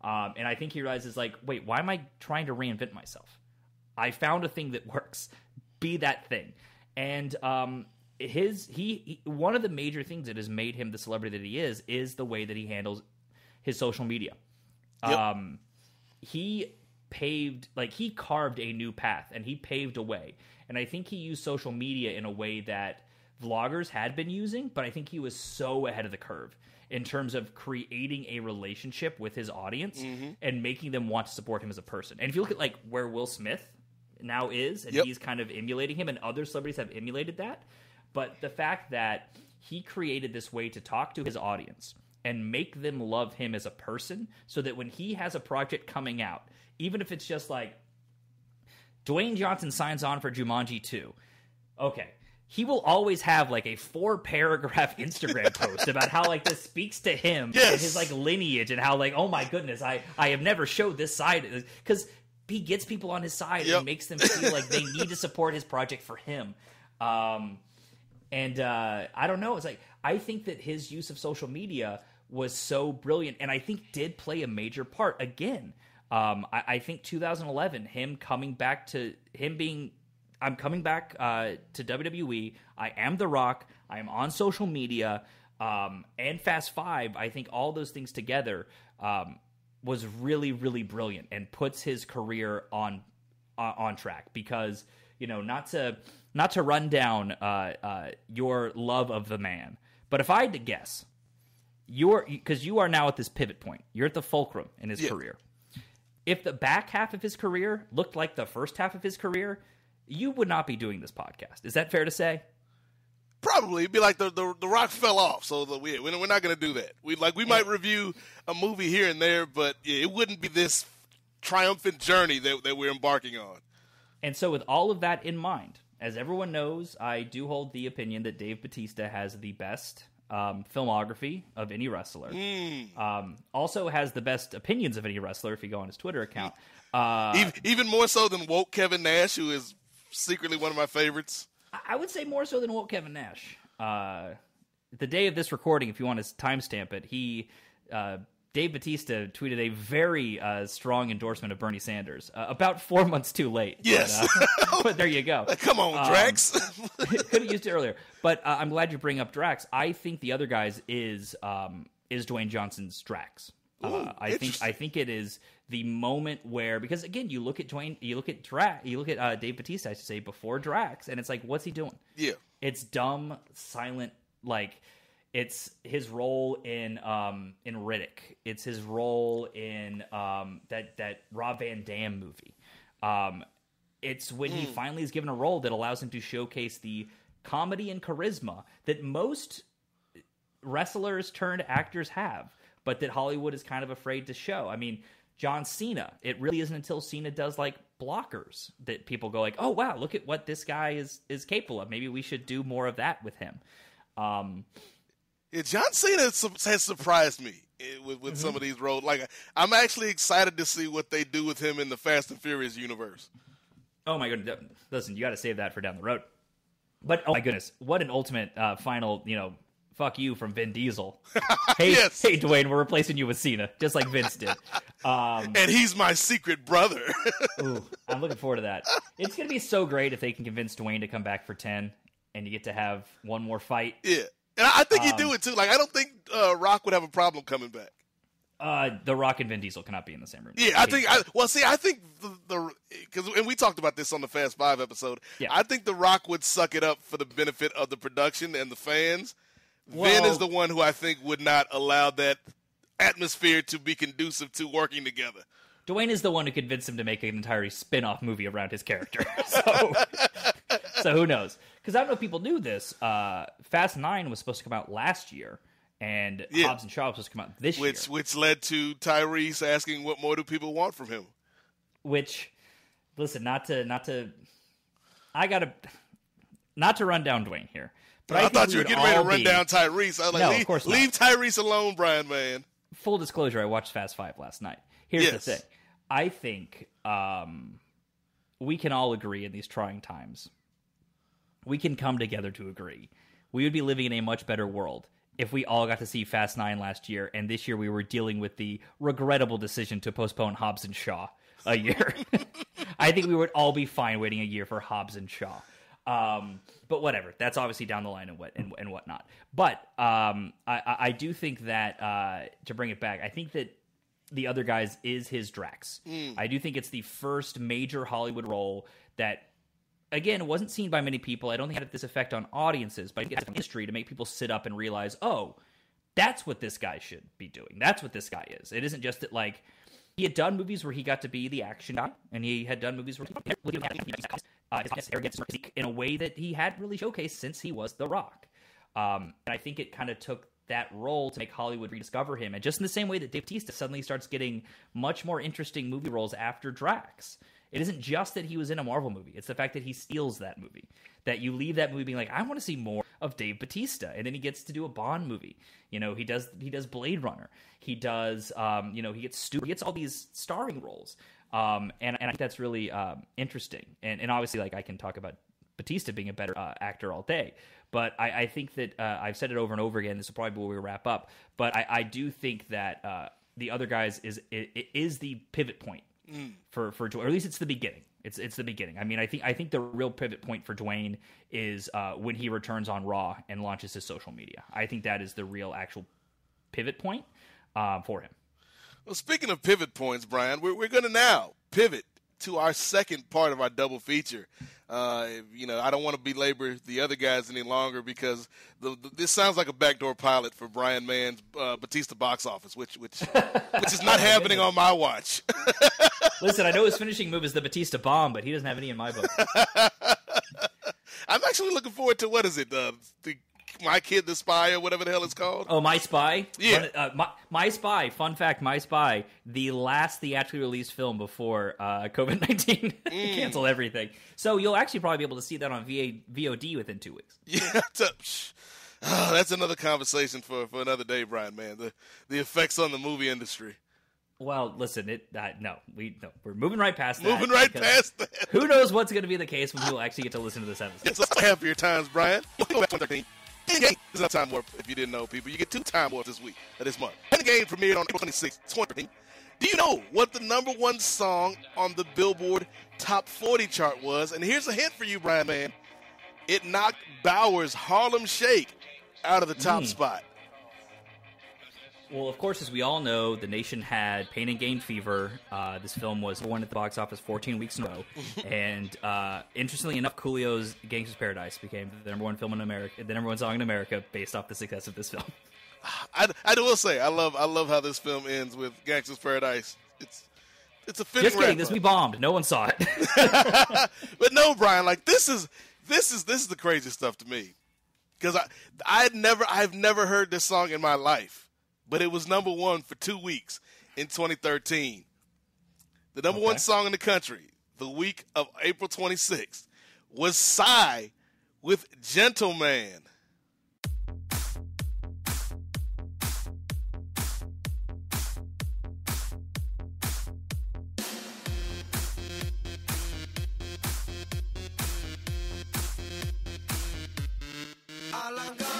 Um, and I think he realizes like, wait, why am I trying to reinvent myself? I found a thing that works. Be that thing. And um, his he, he one of the major things that has made him the celebrity that he is is the way that he handles his social media. Um, he paved like he carved a new path and he paved a way. And I think he used social media in a way that vloggers had been using, but I think he was so ahead of the curve in terms of creating a relationship with his audience mm-hmm. and making them want to support him as a person. And if you look at like where Will Smith now is and Yep. he's kind of emulating him and other celebrities have emulated that, but the fact that he created this way to talk to his audience and make them love him as a person so that when he has a project coming out, even if it's just like Dwayne Johnson signs on for Jumanji 2. Okay. He will always have like a four paragraph Instagram post about how like this speaks to him and his like lineage and how like oh my goodness I I have never showed this side because he gets people on his side Yep. and makes them feel like they need to support his project for him. Um, and uh, I don't know. It's like I think that his use of social media was so brilliant, and I think did play a major part. Again, um, I, I think 2011, him coming back to him being, I'm coming back uh, to WWE. I am The Rock. I am on social media, um, and Fast Five. I think all those things together um, was really, really brilliant, and puts his career on uh, on track because you know not to not to run down uh, uh, your love of the man, but if I had to guess, you're because you are now at this pivot point. You're at the fulcrum in his Yeah. career. If the back half of his career looked like the first half of his career, you would not be doing this podcast. Is that fair to say? Probably it'd be like the, the the rock fell off, so the, we we're not going to do that. We like we might review a movie here and there, but yeah, it wouldn't be this triumphant journey that that we're embarking on. And so, with all of that in mind, as everyone knows, I do hold the opinion that Dave Batista has the best um, filmography of any wrestler. Um, also has the best opinions of any wrestler if you go on his Twitter account. Uh, even, even more so than woke Kevin Nash, who is secretly one of my favorites. I would say more so than woke Kevin Nash. Uh, the day of this recording, if you want to timestamp it, he uh, Dave Batista tweeted a very uh, strong endorsement of Bernie Sanders. Uh, about four months too late. but, Yes. uh, but there you go. Come on, Um, Drax. Could have used it earlier, but uh, I'm glad you bring up Drax. I think the other guys is um, is Dwayne Johnson's Drax. Ooh, uh, I think. I think it is the moment where because again you look at Dwayne, you look at Drax, you look at uh, Dave Batista, I should say before Drax, and it's like what's he doing? yeah, It's dumb, silent, like it's his role in um in Riddick. It's his role in um that that Rob Van Dam movie. Um it's when he finally is given a role that allows him to showcase the comedy and charisma that most wrestlers turned actors have, but that Hollywood is kind of afraid to show. I mean, John Cena, it really isn't until Cena does like blockers that people go like, "Oh wow, look at what this guy is is capable of. Maybe we should do more of that with him." Um, yeah. John Cena has surprised me eh, with with Mm-hmm. some of these roles. Like I'm actually excited to see what they do with him in the Fast and Furious universe. oh my goodness, listen, you got to save that for down the road. But oh my goodness, what an ultimate uh, final, you know, fuck you from Vin Diesel. hey, Yes. hey, Dwayne, we're replacing you with Cena, just like Vince did. Um, And he's my secret brother. Ooh, I'm looking forward to that. It's going to be so great if they can convince Dwayne to come back for 10 and you get to have one more fight. yeah, and I, I think he'd Um, do it too. Like I don't think uh, Rock would have a problem coming back. Uh, the Rock and Vin Diesel cannot be in the same room. Yeah, I think. I, well, see, I think the the because and we talked about this on the Fast Five episode. Yeah. I think the Rock would suck it up for the benefit of the production and the fans. Vin is the one who I think would not allow that atmosphere to be conducive to working together. Dwayne is the one who convinced him to make an entire spin off movie around his character. so, so who knows? Because I don't know if people knew this. Uh, Fast 9 was supposed to come out last year, and Yeah. Hobbs and Shaw was supposed to come out this Which year. which led to Tyrese asking, "What more do people want from him?" Which, listen, not to, not to, I gotta, not to run down Dwayne here, but I, I, thought you were getting ready to run be- down Tyrese. I was like, No, of leave, course not. leave Tyrese alone, Brian, man. full disclosure, I watched Fast Five last night. Here's the thing: I think um, we can all agree in these trying times. We can come together to agree. We would be living in a much better world if we all got to see Fast Nine last year, and this year we were dealing with the regrettable decision to postpone Hobbs and Shaw a year. I think we would all be fine waiting a year for Hobbs and Shaw. Um, but whatever, that's obviously down the line and what and, and whatnot. But um, I, I I do think that uh, to bring it back, I think that the other guys is his Drax. I do think it's the first major Hollywood role that, again, it wasn't seen by many people. I don't think it had this effect on audiences, but it had history to make people sit up and realize, oh, that's what this guy should be doing. That's what this guy is. It isn't just that like he had done movies where he got to be the action guy, and he had done movies where he uh, in a way that he hadn't really showcased since he was The Rock. Um, and I think it kind of took that role to make Hollywood rediscover him. And just in the same way that Dave Bautista suddenly starts getting much more interesting movie roles after Drax. It isn't just that he was in a Marvel movie; it's the fact that he steals that movie. That you leave that movie being like, I want to see more of Dave Batista, and then he gets to do a Bond movie. You know, he does he does Blade Runner. He does, um, you know, he gets Stu- he gets all these starring roles, um, and and I think that's really um, interesting. And and obviously, like I can talk about Batista being a better uh, actor all day. But I, I think that uh, I've said it over and over again. This will probably be where we wrap up. But I, I do think that uh, the other guys is i- i- is the pivot point for for Dwayne, or at least it's the beginning. It's it's the beginning. I mean, I think I think the real pivot point for Dwayne is uh, when he returns on Raw and launches his social media. I think that is the real actual pivot point um, for him. Well, speaking of pivot points, Brian, we're, we're going to now pivot to our second part of our double feature. Uh, you know, I don't want to belabor the other guys any longer because the, the, this sounds like a backdoor pilot for Brian Mann's uh, Batista box office, which which which is not happening on my watch. Listen, I know his finishing move is the Batista bomb, but he doesn't have any in my book. I'm actually looking forward to what is it? Uh, the My Kid the Spy or whatever the hell it's called. Oh, My Spy. Yeah. Uh, my, my Spy. Fun fact: My Spy, the last theatrically released film before uh, COVID nineteen canceled everything. So you'll actually probably be able to see that on VA, VOD within two weeks. Yeah. Oh, that's another conversation for, for another day, Brian. Man, the the effects on the movie industry. Well, listen, it uh, no, we no, we're moving right past that. Moving right past that. Who knows what's going to be the case when people actually get to listen to this episode? It's a happier times, Brian. Go back to 2013. And Game is not time warp. If you didn't know, people, you get two time warps this week, uh, this month. And the game premiered on April 26, 2013. Do you know what the number one song on the Billboard Top 40 chart was? And here's a hint for you, Brian, man. It knocked Baauer's Harlem Shake out of the top spot. Well, of course, as we all know, the nation had Pain and Gain Fever. Uh, this film was one at the box office 14 weeks in a row. and uh, interestingly enough, Coolio's Gangster's Paradise became the number one film in America, the number one song in America, based off the success of this film. I, I will say, I love I love how this film ends with "Gangster's Paradise. It's it's a fitting Just kidding, this movie bombed. No one saw it. But no, Brian, like this is this is this is the crazy stuff to me because I I never I've never heard this song in my life, but it was number one for two weeks in 2013. The number one song in the country the week of April 26th was Psy with Gentleman. 알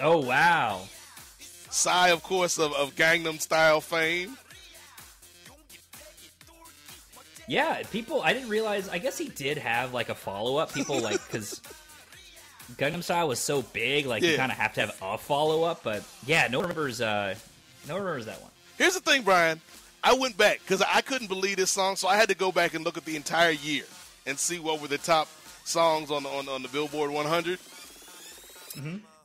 oh, wow. Psy, of course, of, of Gangnam Style fame. Yeah, people, I didn't realize, I guess he did have like a follow up. People like, because Gangnam Style was so big, like you kind of have to have a follow up. But yeah, no one remembers, uh, no one remembers that one. Here's the thing, Brian. I went back because I couldn't believe this song, so I had to go back and look at the entire year and see what were the top songs on the, on, on the Billboard 100.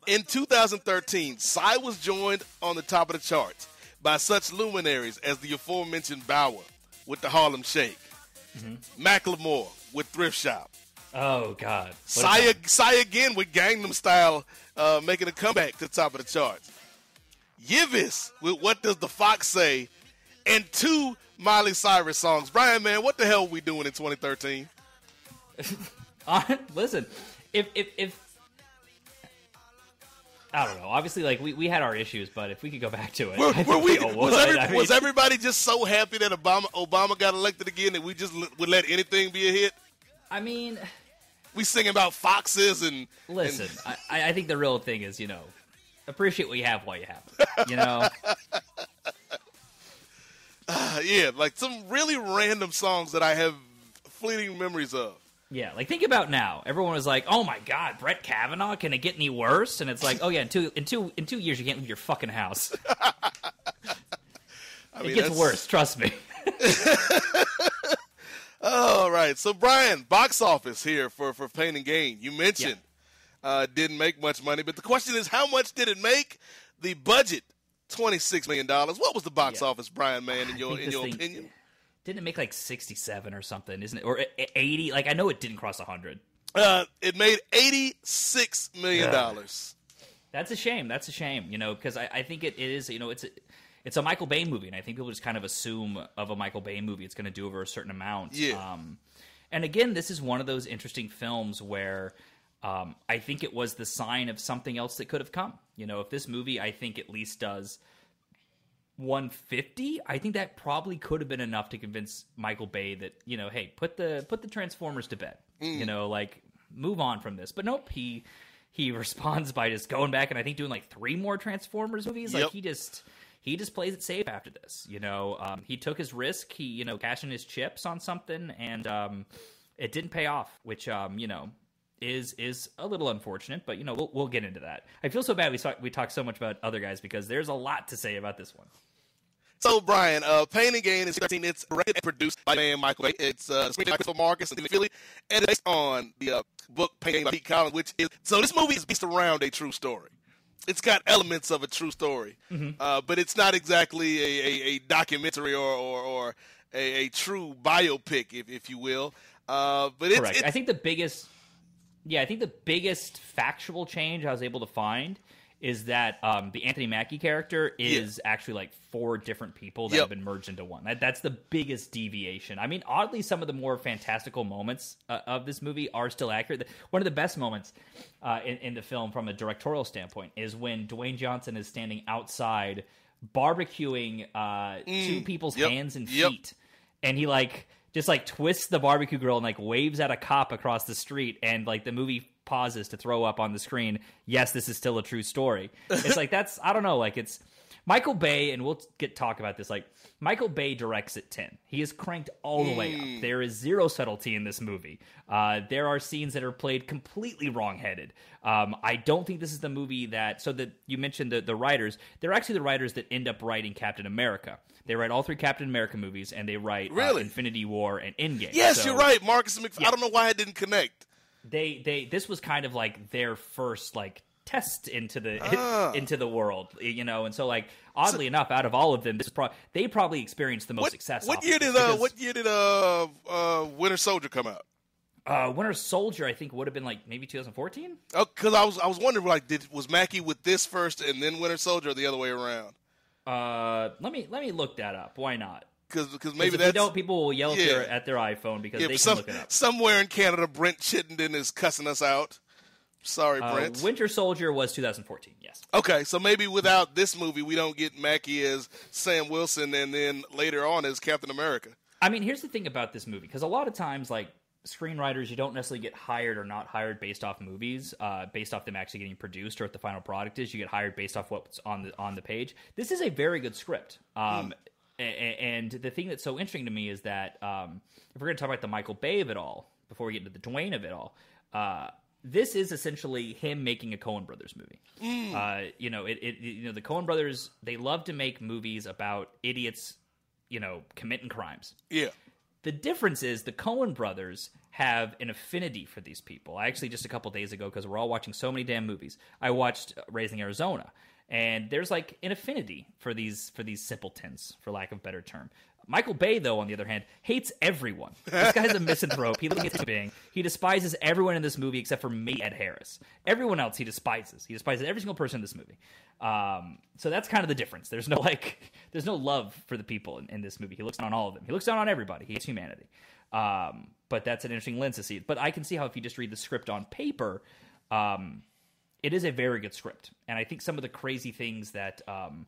In 2013, Psy was joined on the top of the charts by such luminaries as the aforementioned Baauer with the Harlem Shake, Macklemore with Thrift Shop, Oh God. Psy, Psy again with Gangnam Style uh, making a comeback to the top of the charts. Ylvis with What Does the Fox Say? And two Miley Cyrus songs. Brian, man, what the hell are we doing in 2013? Uh, listen, if if if I don't know. Obviously, like we, we had our issues, but if we could go back to it, Were, were we, was, every, I mean, was everybody just so happy that Obama Obama got elected again that we just l- would let anything be a hit? I mean, We singing about foxes and listen. I, I think the real thing is, you know, appreciate what you have while you have it. You know, uh, yeah, like some really random songs that I have fleeting memories of. Yeah. Like think about now. Everyone was like, "Oh my God, Brett Kavanaugh, can it get any worse?" And it's like, "Oh yeah, in two in two in two years, you can't leave your fucking house. I mean, it gets that's- worse. Trust me." All right. So, Brian, box office here for, for Pain and Gain. You mentioned uh, didn't make much money, but the question is, how much did it make? The budget, $26 million. What was the box Yeah. office, Brian, man, in your, in your thing- opinion? Didn't it make like sixty-seven or something? Isn't it or e- eighty? Like I know it didn't cross hundred. Uh, it made $86 million. That's a shame. That's a shame. You know, because I, I think it, it is. You know, it's a, it's a Michael Bay movie, and I think people just kind of assume of a Michael Bay movie it's going to do over a certain amount. Yeah. Um, and again, this is one of those interesting films where um, I think it was the sign of something else that could have come. You know, if this movie, I think at least does 150 i think that probably could have been enough to convince michael bay that you know hey put the put the transformers to bed. You know like move on from this. But nope he he responds by just going back and i think doing like three more transformers movies. Yep. like he just he just plays it safe after this you know? Um, he took his risk. He you know cashing his chips on something and um, it didn't pay off which um, you know is is a little unfortunate but you know we'll, we'll get into that. I feel so bad we talk, we talk so much about other guys because there's a lot to say about this one So, Brian, uh, Pain and Gain is 13. It's directed and produced by man Michael Bay. It's uh, screenplay for Markus and McFeely, and it's based on the uh, book Pain and Gain by Pete Collins, which is so this movie is based around a true story. It's got elements of a true story, uh, but it's not exactly a, a, a documentary or, or, or a, a true biopic, if, if you will. Uh, but it's, Correct. it's I think the biggest, yeah, I think the biggest factual change I was able to find is that um, the Anthony Mackie character is actually like four different people that Yep. have been merged into one. That, that's the biggest deviation. I mean, oddly, some of the more fantastical moments uh, of this movie are still accurate. One of the best moments uh, in, in the film, from a directorial standpoint, is when Dwayne Johnson is standing outside barbecuing uh, two people's Mm. Yep. hands and Yep. feet and he like just like twists the barbecue grill and like waves at a cop across the street and like the movie pauses to throw up on the screen yes this is still a true story. It's like that's i don't know like it's michael bay and we'll get talk about this like michael bay directs at 10 he is cranked all the way up. There is zero subtlety in this movie. Uh, there are scenes that are played completely wrong-headed. Um, i don't think this is the movie that so that you mentioned the, the writers. They're actually the writers that end up writing captain america. They write all three Captain America movies, and they write uh, Infinity War and Endgame. yes, So you're right, Markus and McFeely. I don't know why I didn't connect. They they this was kind of like their first like test into the Ah. into the world, you know. And so like oddly enough, out of all of them, this is pro- they probably experienced the most What, success. what year did uh, what year did uh, uh, Winter Soldier come out? uh, Winter Soldier? I think would have been like maybe 2014. Oh, because I was I was wondering like did was Mackie with this first and then Winter Soldier or the other way around? Uh, let me let me look that up. Why not? Because because 'Cause maybe if that's don't, people will yell at, their, at their iPhone because yeah, they can some- look it up. somewhere in Canada. Brent Chittenden is cussing us out. Sorry, Uh, Brent. Winter Soldier was 2014. Yes. okay, so maybe without this movie, we don't get Mackie as Sam Wilson, and then later on as Captain America. I mean, here's the thing about this movie because a lot of times, like screenwriters, you don't necessarily get hired or not hired based off movies, uh, based off them actually getting produced or what the final product is. You get hired based off what's on the on the page. This is a very good script. Um, a- and the thing that's so interesting to me is that um, if we're going to talk about the Michael Bay of it all, before we get into the Dwayne of it all, uh, this is essentially him making a Coen Brothers movie. Uh, you know, it, it you know the Coen Brothers they love to make movies about idiots, you know, committing crimes. Yeah, The difference is the Coen brothers have an affinity for these people. I actually just a couple days ago because we're all watching so many damn movies. I watched Raising Arizona, and there's like an affinity for these for these simpletons, for lack of a better term. Michael Bay, though, on the other hand, hates everyone. This guy's a misanthrope. He looks being. He despises everyone in this movie except for me, Ed Harris. Everyone else he despises. He despises every single person in this movie. Um, so that's kind of the difference. There's no like, there's no love for the people in, in this movie. He looks down on all of them. He looks down on everybody. He hates humanity. Um, but that's an interesting lens to see. But I can see how if you just read the script on paper, um, it is a very good script. And I think some of the crazy things that um,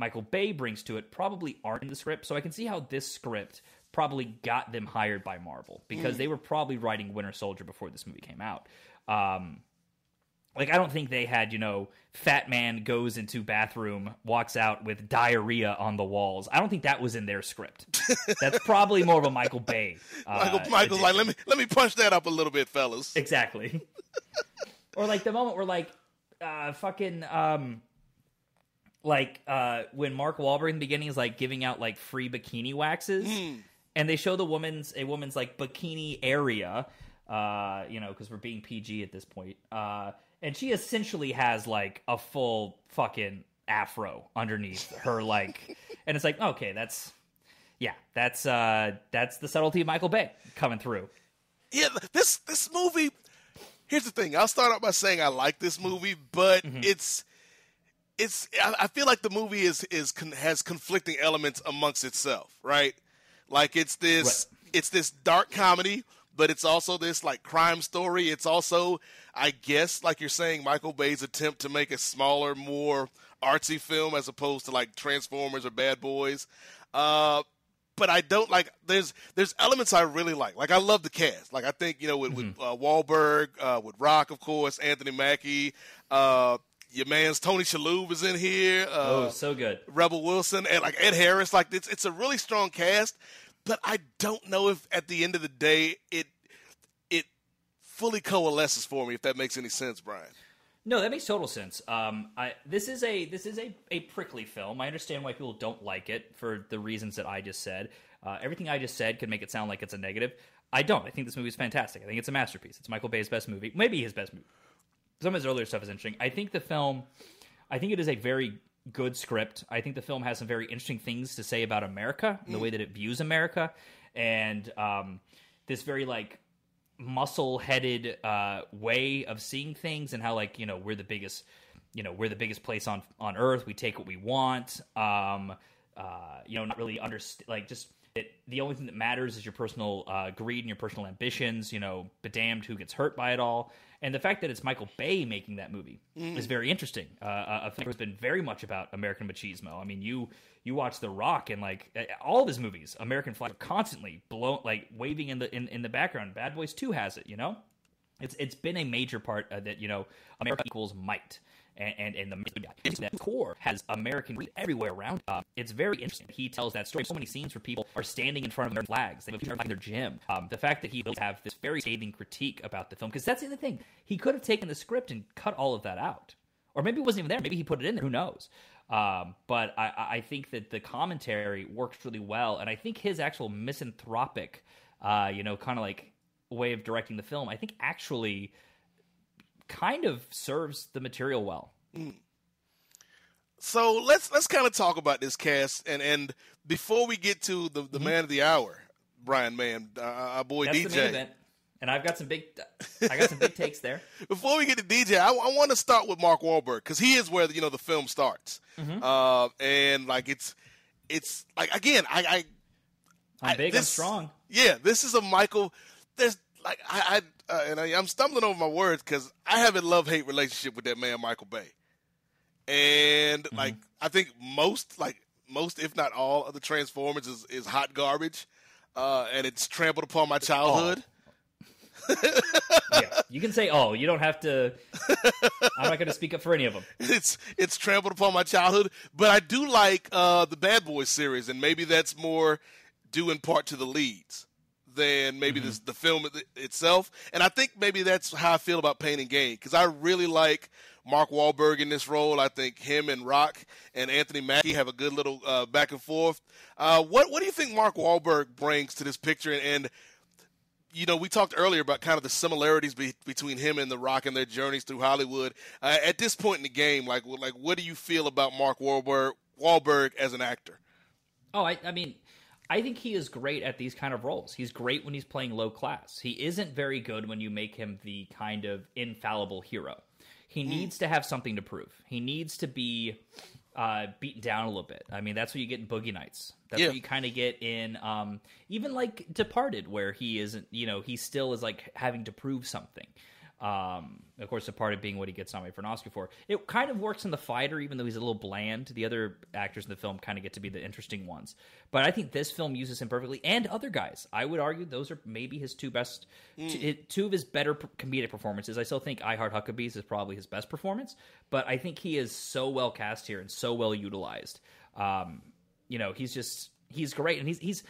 Michael Bay brings to it probably aren't in the script. So I can see how this script probably got them hired by Marvel because Mm. they were probably writing Winter Soldier before this movie came out. Um, like I don't think they had, you know, fat man goes into bathroom, walks out with diarrhea on the walls. I don't think that was in their script. That's probably more of a Michael Bay. Uh, Michael, Michael's like, let me let me punch that up a little bit, fellas. Exactly. or like the moment where like uh fucking um like uh when Mark Wahlberg in the beginning is like giving out like free bikini waxes and they show the woman's a woman's like bikini area uh you know because we're being PG at this point uh and she essentially has like a full fucking afro underneath her like and it's like okay that's yeah that's uh that's the subtlety of Michael Bay coming through Yeah, this this movie. Here's the thing. I'll start out by saying I like this movie, but Mm-hmm. it's it's. I, I feel like the movie is is con, has conflicting elements amongst itself, right? Like it's this it's this dark comedy, but it's also this like crime story. It's also, I guess, like you're saying, Michael Bay's attempt to make a smaller, more artsy film as opposed to like Transformers or Bad Boys. Uh, but I don't like. There's there's elements I really like. Like I love the cast. Like I think you know with, with uh, Wahlberg, uh, with Rock, of course, Anthony Mackie, uh, your man's Tony Shalhoub is in here. Uh, oh so good Rebel Wilson and like Ed Harris. Like it's it's a really strong cast. But I don't know if at the end of the day it it fully coalesces for me. If that makes any sense, Brian. No, that makes total sense. Um, I this is a this is a, a prickly film. I understand why people don't like it for the reasons that I just said. Uh, everything I just said could make it sound like it's a negative. I don't. I think this movie is fantastic. I think it's a masterpiece. It's Michael Bay's best movie, maybe his best movie. Some of his earlier stuff is interesting. I think the film, I think it is a very good script. I think the film has some very interesting things to say about America, and the Mm. way that it views America, and um, this very like muscle-headed uh, way of seeing things, and how like you know we're the biggest, you know we're the biggest place on on earth. We take what we want. Um, uh, you know, not really understand like just. It, the only thing that matters is your personal uh, greed and your personal ambitions. You know, but damned who gets hurt by it all. And the fact that it's Michael Bay making that movie Mm. is very interesting. Uh, a a film has been very much about American machismo. I mean, you you watch The Rock and like uh, all of his movies, American flags are constantly blown like waving in the in, in the background. Bad Boys Two has it, you know. It's it's been a major part uh, that you know America equals might. And, and, and the core has American everywhere around. Uh, it's very interesting. He tells that story. So many scenes where people are standing in front of their flags. They have their gym. Um, the fact that he will have this very scathing critique about the film, because that's the other thing. He could have taken the script and cut all of that out, or maybe it wasn't even there. Maybe he put it in there. Who knows? Um, but I, I think that the commentary works really well, and I think his actual misanthropic, uh, you know, kind of like way of directing the film, I think actually kind of serves the material well. So let's let's kind of talk about this cast and and before we get to the the man of the hour, Brian Mann, uh, our boy That's DJ. the and I've got some big, I got some big takes there. Before we get to DJ, I, want to start with Mark Wahlberg because he is where you know the film starts, Mhm. uh, and like it's it's like again, I, I I'm I- big, I'm strong. Yeah, this is a Michael. There's like I, I uh, and I, I'm stumbling over my words because I have a love hate relationship with that man Michael Bay, and Mm-hmm. like I think most like most if not all of the Transformers is, is hot garbage, uh, and it's trampled upon my childhood. yeah, you can say, "Oh, you don't have to." I'm not going to speak up for any of them. it's it's trampled upon my childhood. But I do like uh, the Bad Boys series, and maybe that's more due in part to the leads than maybe Mm-hmm. this, the film itself. And I think maybe that's how I feel about Pain and Gain because I really like Mark Wahlberg in this role. I think him and Rock and Anthony Mackie have a good little uh, back and forth. Uh, what what do you think Mark Wahlberg brings to this picture? And, and you know, we talked earlier about kind of the similarities be- between him and The Rock and their journeys through Hollywood. Uh, at this point in the game, like, like, what do you feel about Mark Wahlberg, Wahlberg as an actor? Oh, I, I mean, I think he is great at these kind of roles. He's great when he's playing low class. He isn't very good when you make him the kind of infallible hero. He needs to have something to prove. He needs to be uh, beaten down a little bit. I mean, that's what you get in Boogie Nights. That's Yeah. what you kind of get in um, even like Departed, where he isn't, you know, he still is like having to prove something. Um, of course, a part of being what he gets nominated for an Oscar for. It kind of works in The Fighter, even though he's a little bland. The other actors in the film kind of get to be the interesting ones. But I think this film uses him perfectly, and other guys. I would argue those are maybe his two best, two, two of his better p- comedic performances. I still think I Heart Huckabees is probably his best performance, but I think he is so well cast here and so well utilized. Um, you know, he's just he's great, and he's he's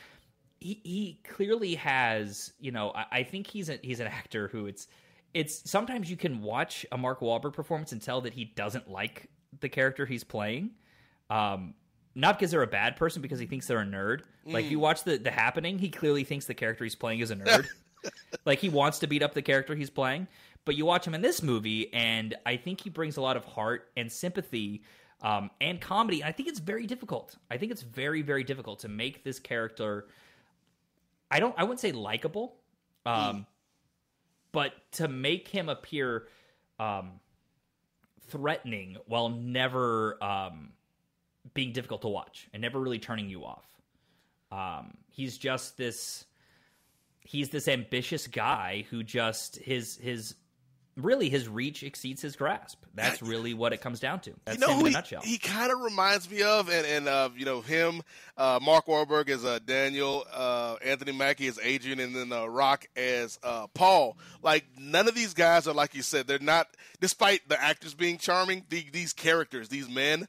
he, he clearly has you know I, I think he's a, he's an actor who it's it's sometimes you can watch a Mark Wahlberg performance and tell that he doesn't like the character he's playing. Um, not because they're a bad person, because he thinks they're a nerd. Like if you watch the the happening, he clearly thinks the character he's playing is a nerd. like he wants to beat up the character he's playing. But you watch him in this movie, and I think he brings a lot of heart and sympathy um, and comedy. And I think it's very difficult. I think it's very, very difficult to make this character. I don't. I wouldn't say likable, um, but to make him appear um, threatening while never um, being difficult to watch and never really turning you off. Um, he's just this. He's this ambitious guy who just his his really his reach exceeds his grasp. That's really what it comes down to. That's you know him in a he, nutshell. he kind of reminds me of, and and uh, you know him, uh, Mark Wahlberg as uh, Daniel, uh, Anthony Mackie as Adrian, and then uh, Rock as uh, Paul. Like none of these guys are like you said. They're not, despite the actors being charming. The, these characters, these men,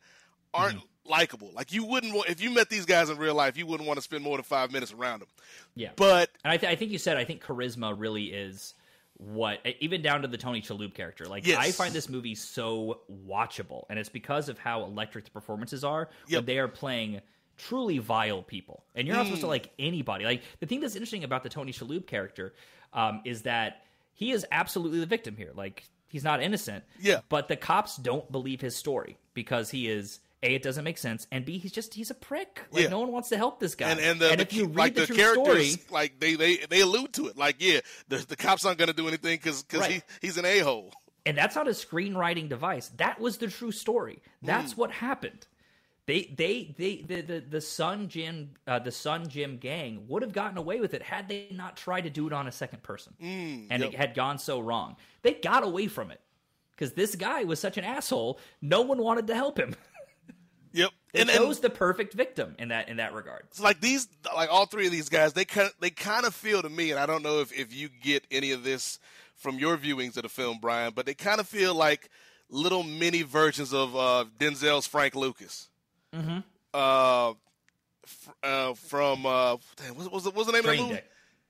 aren't. Mm-hmm. Likable, like you wouldn't. wa- If you met these guys in real life, you wouldn't want to spend more than five minutes around them. Yeah, But and I, th- I think you said I think charisma really is what even down to the Tony Shalhoub character. Like Yes. I find this movie so watchable, and it's because of how electric the performances are when Yep. they are playing truly vile people, and you're not supposed to Mm. like anybody. Like the thing that's interesting about the Tony Shalhoub character um, is that he is absolutely the victim here. Like he's not innocent. Yeah. but the cops don't believe his story because he is. A, it doesn't make sense, and B, he's just—he's a prick. Like Yeah. no one wants to help this guy. and and the, the if you read like the, the, true characters, story, like they they they allude to it. Like yeah, the the cops aren't going to do anything because Right. he he's an a hole. and that's not a screenwriting device. That was the true story. That's what happened. They, they, they, the, the, the Sun Gym, uh, the Sun Gym gang would have gotten away with it had they not tried to do it on a second person, and Hmm, yep. it had gone so wrong. They got away from it because this guy was such an asshole. No one wanted to help him. Yep, It and, and chose the perfect victim in that in that regard. it's like these, like all three of these guys, they kind they kind of feel to me, and I don't know if if you get any of this from your viewings of the film, Brian, but they kind of feel like little mini versions of uh, Denzel's Frank Lucas. Mm-hmm. Uh, f- uh, from uh, damn, what was the, what was the name of Training the movie? Day.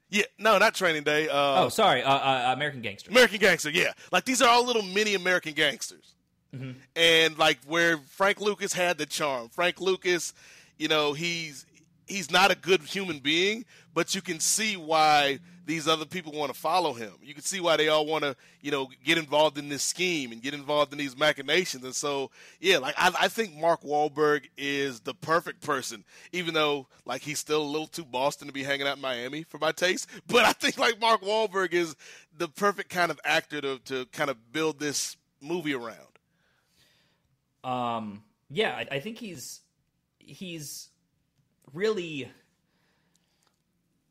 Yeah, no, not Training Day. Uh, Oh, sorry, uh, uh, American Gangster. American Gangster, yeah. Like these are all little mini American gangsters. Mm-hmm. And like where Frank Lucas had the charm. Frank Lucas, you know, he's he's not a good human being, but you can see why these other people want to follow him. You can see why they all want to, you know, get involved in this scheme and get involved in these machinations. And so, yeah, like I, I think Mark Wahlberg is the perfect person, even though like he's still a little too Boston to be hanging out in Miami for my taste. But I think like Mark Wahlberg is the perfect kind of actor to to kind of build this movie around. Um, yeah, I, I think he's he's really.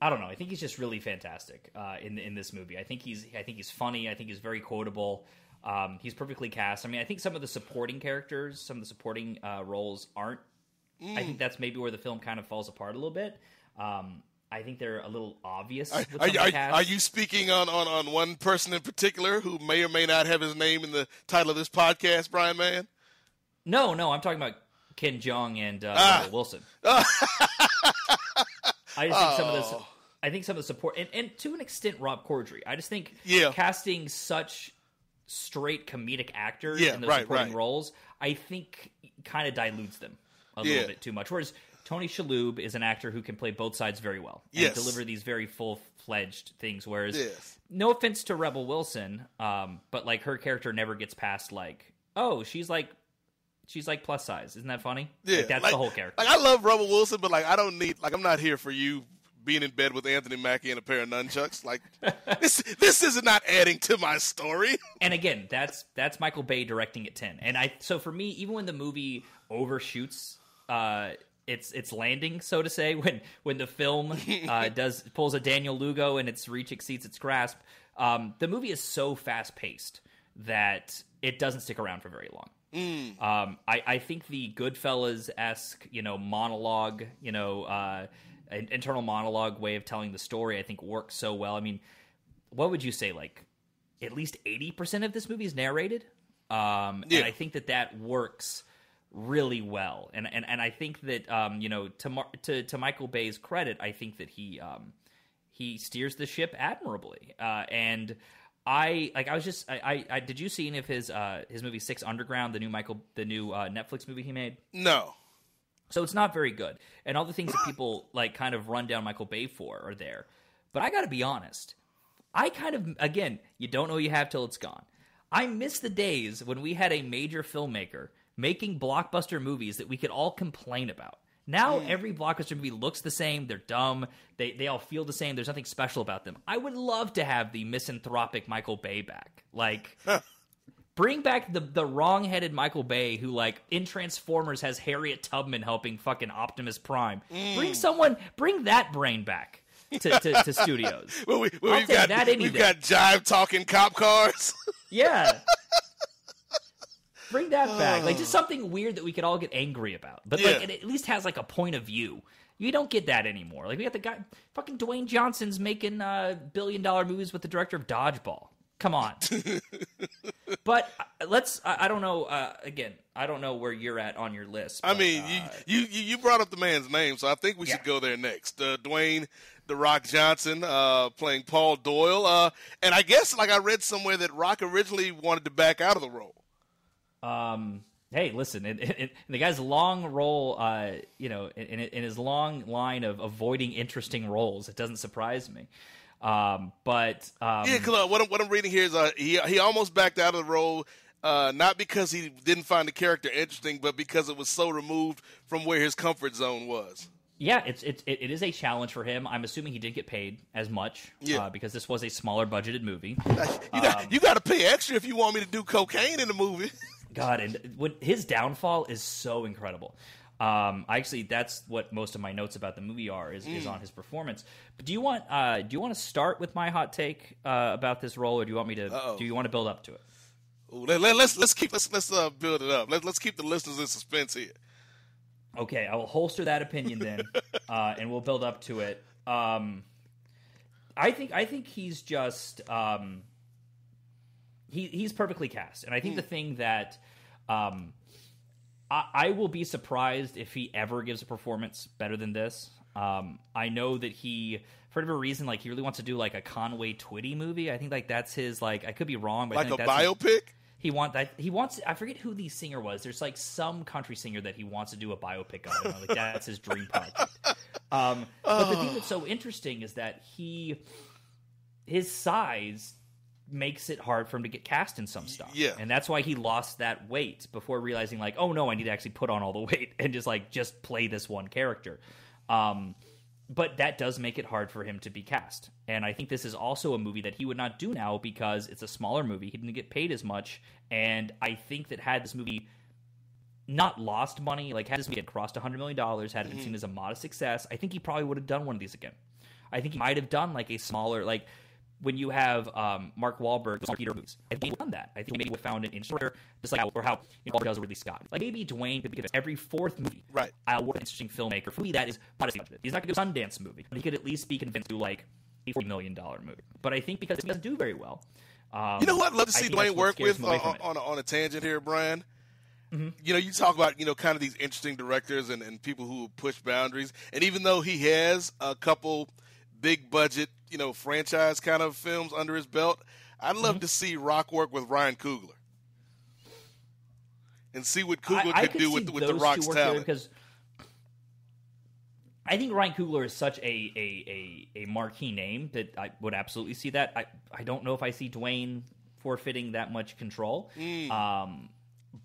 I don't know. I think he's just really fantastic uh, in in this movie. I think he's I think he's funny. I think he's very quotable. Um, he's perfectly cast. I mean, I think some of the supporting characters, some of the supporting uh, roles aren't. I think that's maybe where the film kind of falls apart a little bit. Um, I think they're a little obvious. Are, are, are, are you speaking on, on, on one person in particular who may or may not have his name in the title of this podcast, Brian Mann? No, no, I'm talking about Ken Jeong and uh, Ah. Rebel Wilson. I just think some of this. Oh. I think some of the support, and, and to an extent, Rob Corddry. I just think Yeah. casting such straight comedic actors Yeah, in those right, supporting right. roles, I think kind of dilutes them a Yeah. little bit too much. Whereas Tony Shalhoub is an actor who can play both sides very well and Yes. deliver these very full fledged things. Whereas, Yes. no offense to Rebel Wilson, um, but like her character never gets past like, oh, she's like, she's like plus size. Isn't that funny? Yeah, like, that's like- the whole character. Like I love Rebel Wilson, but like I don't need like I'm not here for you being in bed with Anthony Mackie and a pair of nunchucks. Like this this is not adding to my story. and again, that's that's Michael Bay directing at ten. And I so for me, even when the movie overshoots uh its its landing, so to say, when when the film uh, does pulls a Daniel Lugo and its reach exceeds its grasp, um, the movie is so fast paced that it doesn't stick around for very long. Um, I, I think the Goodfellas esque, you know, monologue, you know, uh, an internal monologue way of telling the story, I think works so well. I mean, what would you say? Like, at least eighty percent of this movie is narrated, um, Yeah. and I think that that works really well. And and and I think that um, you know, to Mar- to to Michael Bay's credit, I think that he um, he steers the ship admirably. Uh, and I like I was just I, I, I did you see any of his uh his movie Six Underground, the new Michael the new uh, Netflix movie he made? No. So it's not very good. And all the things that people like kind of run down Michael Bay for are there. But I got to be honest. I kind of again, you don't know you have till it's gone. I miss the days when we had a major filmmaker making blockbuster movies that we could all complain about. Now mm. every blockbuster movie looks the same, they're dumb, they they all feel the same, there's nothing special about them. I would love to have the misanthropic Michael Bay back. Like Bring back the the wrong headed Michael Bay who like in Transformers has Harriet Tubman helping fucking Optimus Prime. Mm. Bring someone bring that brain back to, to, to studios. Well, we, well, we've got that we've day. got jive talking cop cars. Yeah. Bring that back. Like just something weird that we could all get angry about. But like it at least has like a point of view. You don't get that anymore. Like we got the guy fucking Dwayne Johnson's making uh billion dollar movies with the director of Dodgeball. Come on. but uh, let's I, I don't know uh again, I don't know where you're at on your list. I but, mean, uh, you, you you brought up the man's name, so I think we should Yeah. go there next. Uh, Dwayne the Rock Johnson uh, playing Paul Doyle, uh, and I guess like I read somewhere that Rock originally wanted to back out of the role. Um, hey, listen, in, in, in the guy's long role, uh, you know, in, in, his long line of avoiding interesting roles, it doesn't surprise me. Um, but um, Yeah, because uh, what, I'm, what I'm reading here is uh, he he almost backed out of the role, uh, not because he didn't find the character interesting, but because it was so removed from where his comfort zone was. yeah, it's it's it, it is a challenge for him. I'm assuming he didn't get paid as much, Yeah. uh, because this was a smaller budgeted movie. You got you got to pay extra if you want me to do cocaine in the movie. God, and when his downfall is so incredible. Um, actually, that's what most of my notes about the movie are is, is on his performance. But do you want uh, do you want to start with my hot take uh, about this role, or do you want me to Uh-oh. do you want to build up to it? Ooh, let, let, let's let's keep let's let's uh, build it up. Let, let's keep the listeners in suspense here. Okay, I will holster that opinion then, uh, and we'll build up to it. Um, I think I think he's just um, he he's perfectly cast, and I think the thing that um, I, I will be surprised if he ever gives a performance better than this. Um, I know that he, for whatever reason, like he really wants to do like a Conway Twitty movie. I think like that's his like. I could be wrong, but I Like a think that's his- biopic. he want that he wants I forget who the singer was. There's like some country singer that he wants to do a biopic of. and, Like that's his dream project. Um, but the thing that's so interesting is that he his size makes it hard for him to get cast in some stuff. Yeah. And that's why he lost that weight before realizing like, oh no, I need to actually put on all the weight and just like just play this one character. Um but that does make it hard for him to be cast. And I think this is also a movie that he would not do now because it's a smaller movie. He didn't get paid as much. And I think that had this movie not lost money, like had this movie had crossed $100 million, had it been seen as a modest success, I think he probably would have done one of these again. I think he might have done like a smaller, like when you have um, Mark Wahlberg, with Peter movies. I think have done that. I think maybe have found an interesting, just like how, or how you know, Wahlberg does Ridley Scott. Like maybe Dwayne could it every fourth movie. Right. I'll work an interesting filmmaker. For me, that is modestly budget. He's not going to do a Sundance movie, but he could at least be convinced to do like a $40 million movie. But I think because he doesn't do very well. Um, You know what? I'd love to see Dwayne work with away on, on, a, on a tangent here, Brian. Mm-hmm. You know, you talk about you know kind of these interesting directors and, and people who push boundaries. And even though he has a couple big budget, you know, franchise kind of films under his belt, I'd love Mm-hmm. to see Rock work with Ryan Coogler and see what Coogler I, I could do with with the Rock's two work together talent. because I think Ryan Coogler is such a a, a, a marquee name that I would absolutely see that. I, I don't know if I see Dwayne forfeiting that much control. Mm. Um,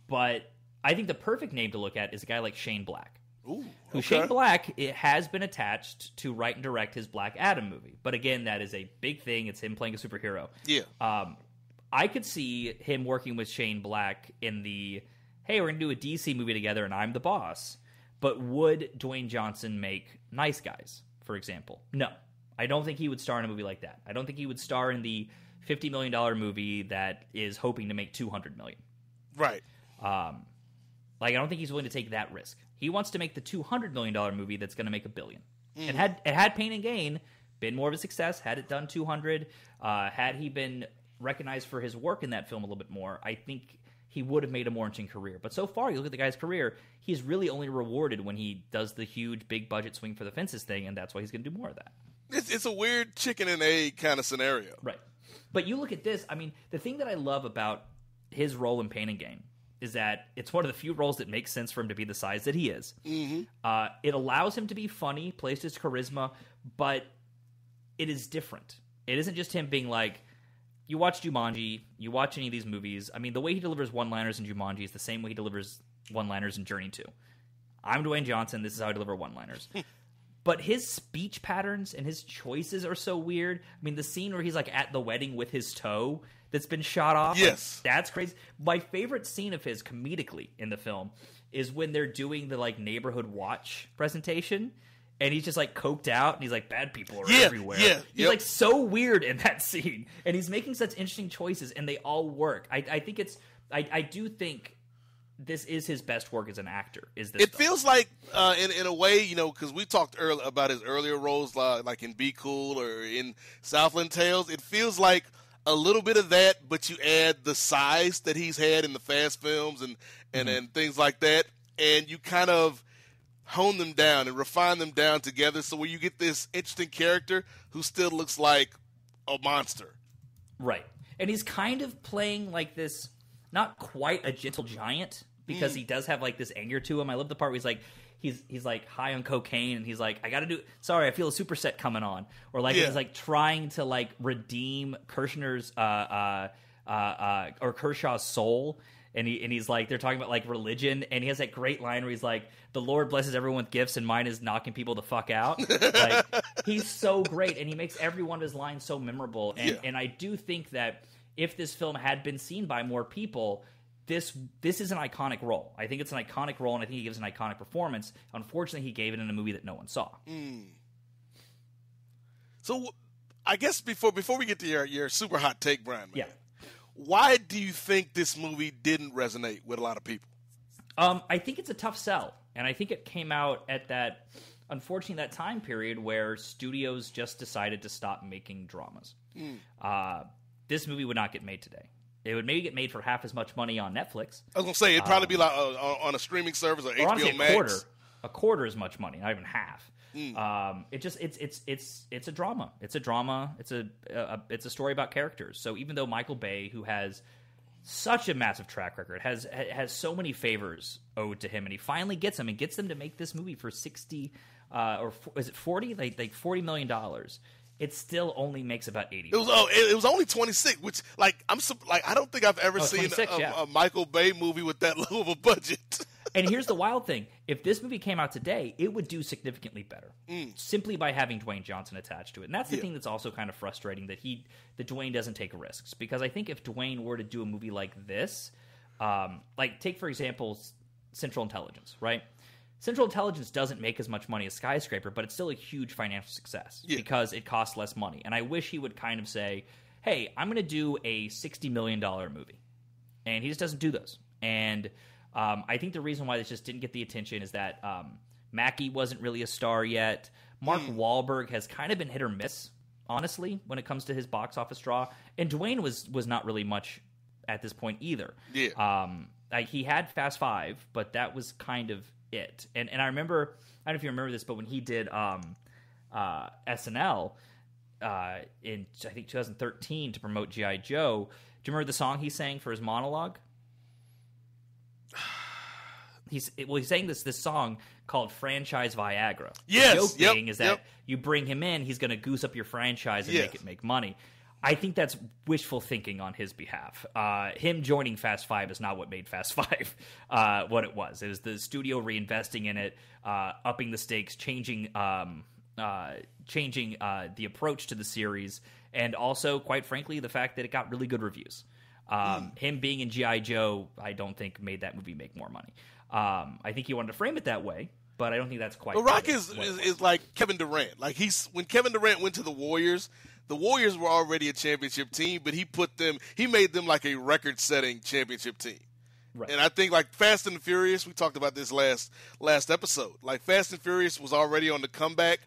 but I think the perfect name to look at is a guy like Shane Black. Ooh, Who okay. Shane Black it has been attached to write and direct his Black Adam movie. But again, that is a big thing. It's him playing a superhero. Yeah. Um, I could see him working with Shane Black in the hey, we're gonna do a DC movie together, and I'm the boss. But would Dwayne Johnson make Nice Guys, for example? No, I don't think he would star in a movie like that. I don't think he would star in the fifty million dollar movie that is hoping to make two hundred million. Right. Um, like I don't think he's willing to take that risk. He wants to make the two hundred million dollar movie that's going to make a billion. Mm. And had it had Pain and Gain been more of a success, had it done two hundred, uh, had he been recognized for his work in that film a little bit more, I think he would have made a more interesting career. But so far, you look at the guy's career; he's really only rewarded when he does the huge, big budget swing for the fences thing, and that's why he's going to do more of that. It's, it's a weird chicken and egg kind of scenario. Right. But you look at this, I mean, the thing that I love about his role in Pain and Gain is that it's one of the few roles that makes sense for him to be the size that he is. Mm-hmm. Uh, it allows him to be funny, plays his charisma, but it is different. It isn't just him being like, you watch Jumanji, you watch any of these movies. I mean, the way he delivers one liners in Jumanji is the same way he delivers one liners in Journey 2. I'm Dwayne Johnson, this is how I deliver one liners. but his speech patterns and his choices are so weird. I mean, the scene where he's like at the wedding with his toe that's been shot off. like, Yes. that's crazy. My favorite scene of his comedically in the film is when they're doing the like neighborhood watch presentation. And he's just like coked out, and he's like, "Bad people are Yeah, everywhere." yeah, he's yep. like so weird in that scene, and he's making such interesting choices, and they all work. I, I think it's, I, I do think this is his best work as an actor. Is this? It feels like, uh, in in a way, you know, because we talked earlier about his earlier roles, uh, like in Be Cool or in Southland Tales. It feels like a little bit of that, but you add the size that he's had in the fast films and and, Mm-hmm. and things like that, and you kind of hone them down and refine them down together, so where you get this interesting character who still looks like a monster. Right. And he's kind of playing like this, not quite a gentle giant, because Mm. he does have like this anger to him. I love the part where he's like, he's he's like high on cocaine, and he's like, I got to do. Sorry, I feel a superset coming on, or like Yeah. he's like trying to like redeem Kirshner's uh uh uh, uh or Kershaw's soul. And, he, and he's like they're talking about like religion and he has that great line where he's like the lord blesses everyone with gifts and mine is knocking people the fuck out like he's so great and he makes every one of his lines so memorable and, Yeah. and i do think that if this film had been seen by more people this this is an iconic role. I think it's an iconic role and i think he gives an iconic performance. Unfortunately he gave it in a movie that no one saw. So, I guess before before we get to your your super hot take, Brian, man, yeah. why do you think this movie didn't resonate with a lot of people? Um, I think it's a tough sell, and I think it came out at that, unfortunately, that time period where studios just decided to stop making dramas. Uh, this movie would not get made today. It would maybe get made for half as much money on Netflix, I was gonna say it'd probably be like uh, on a streaming service or or HBO a Max. quarter, a quarter as much money, not even half. Um, it just it's it's it's it's a drama. It's a drama. It's a, a it's a story about characters. So even though Michael Bay, who has such a massive track record, has has so many favors owed to him, and he finally gets them and gets them to make this movie for sixty uh, or is it forty like like forty million dollars. It still only makes about eighty. It was oh, it, it was only twenty six, which like I'm like I don't think I've ever Oh, seen a, yeah. a Michael Bay movie with that low of a budget. and here's the wild thing: if this movie came out today, it would do significantly better, simply by having Dwayne Johnson attached to it. And that's the Yeah. thing that's also kind of frustrating that he that Dwayne doesn't take risks because I think if Dwayne were to do a movie like this, um, like take for example Central Intelligence, right? Central Intelligence doesn't make as much money as Skyscraper, but it's still a huge financial success Yeah. because it costs less money. And I wish he would kind of say, "Hey, I'm going to do a sixty million dollar movie." and he just doesn't do those. And um, I think the reason why this just didn't get the attention is that um, Mackie wasn't really a star yet. Mark Wahlberg has kind of been hit or miss, honestly, when it comes to his box office draw. And Dwayne was was not really much at this point either. Yeah. Um, like he had Fast Five, but that was kind of it. And and I remember, I don't know if you remember this, but when he did um, uh, SNL uh, in I think 2013 to promote GI Joe. Do you remember the song he sang for his monologue? he's well he's saying this this song called franchise Viagra. Yes, the joke yep, being is that yep. you bring him in, he's going to goose up your franchise and Yes. make it make money. I think that's wishful thinking on his behalf. Uh, him joining Fast Five is not what made Fast Five uh, what it was. It was the studio reinvesting in it, uh, upping the stakes, changing um, uh, changing uh, the approach to the series, and also, quite frankly, the fact that it got really good reviews. Um, Him being in GI Joe, I don't think made that movie make more money. Um, I think he wanted to frame it that way, but I don't think that's quite. But Rock is, is is like Kevin Durant. Like he's when Kevin Durant went to the Warriors, the Warriors were already a championship team, but he put them, he made them like a record-setting championship team. Right. And I think like Fast and Furious, we talked about this last last episode. Like Fast and Furious was already on the comeback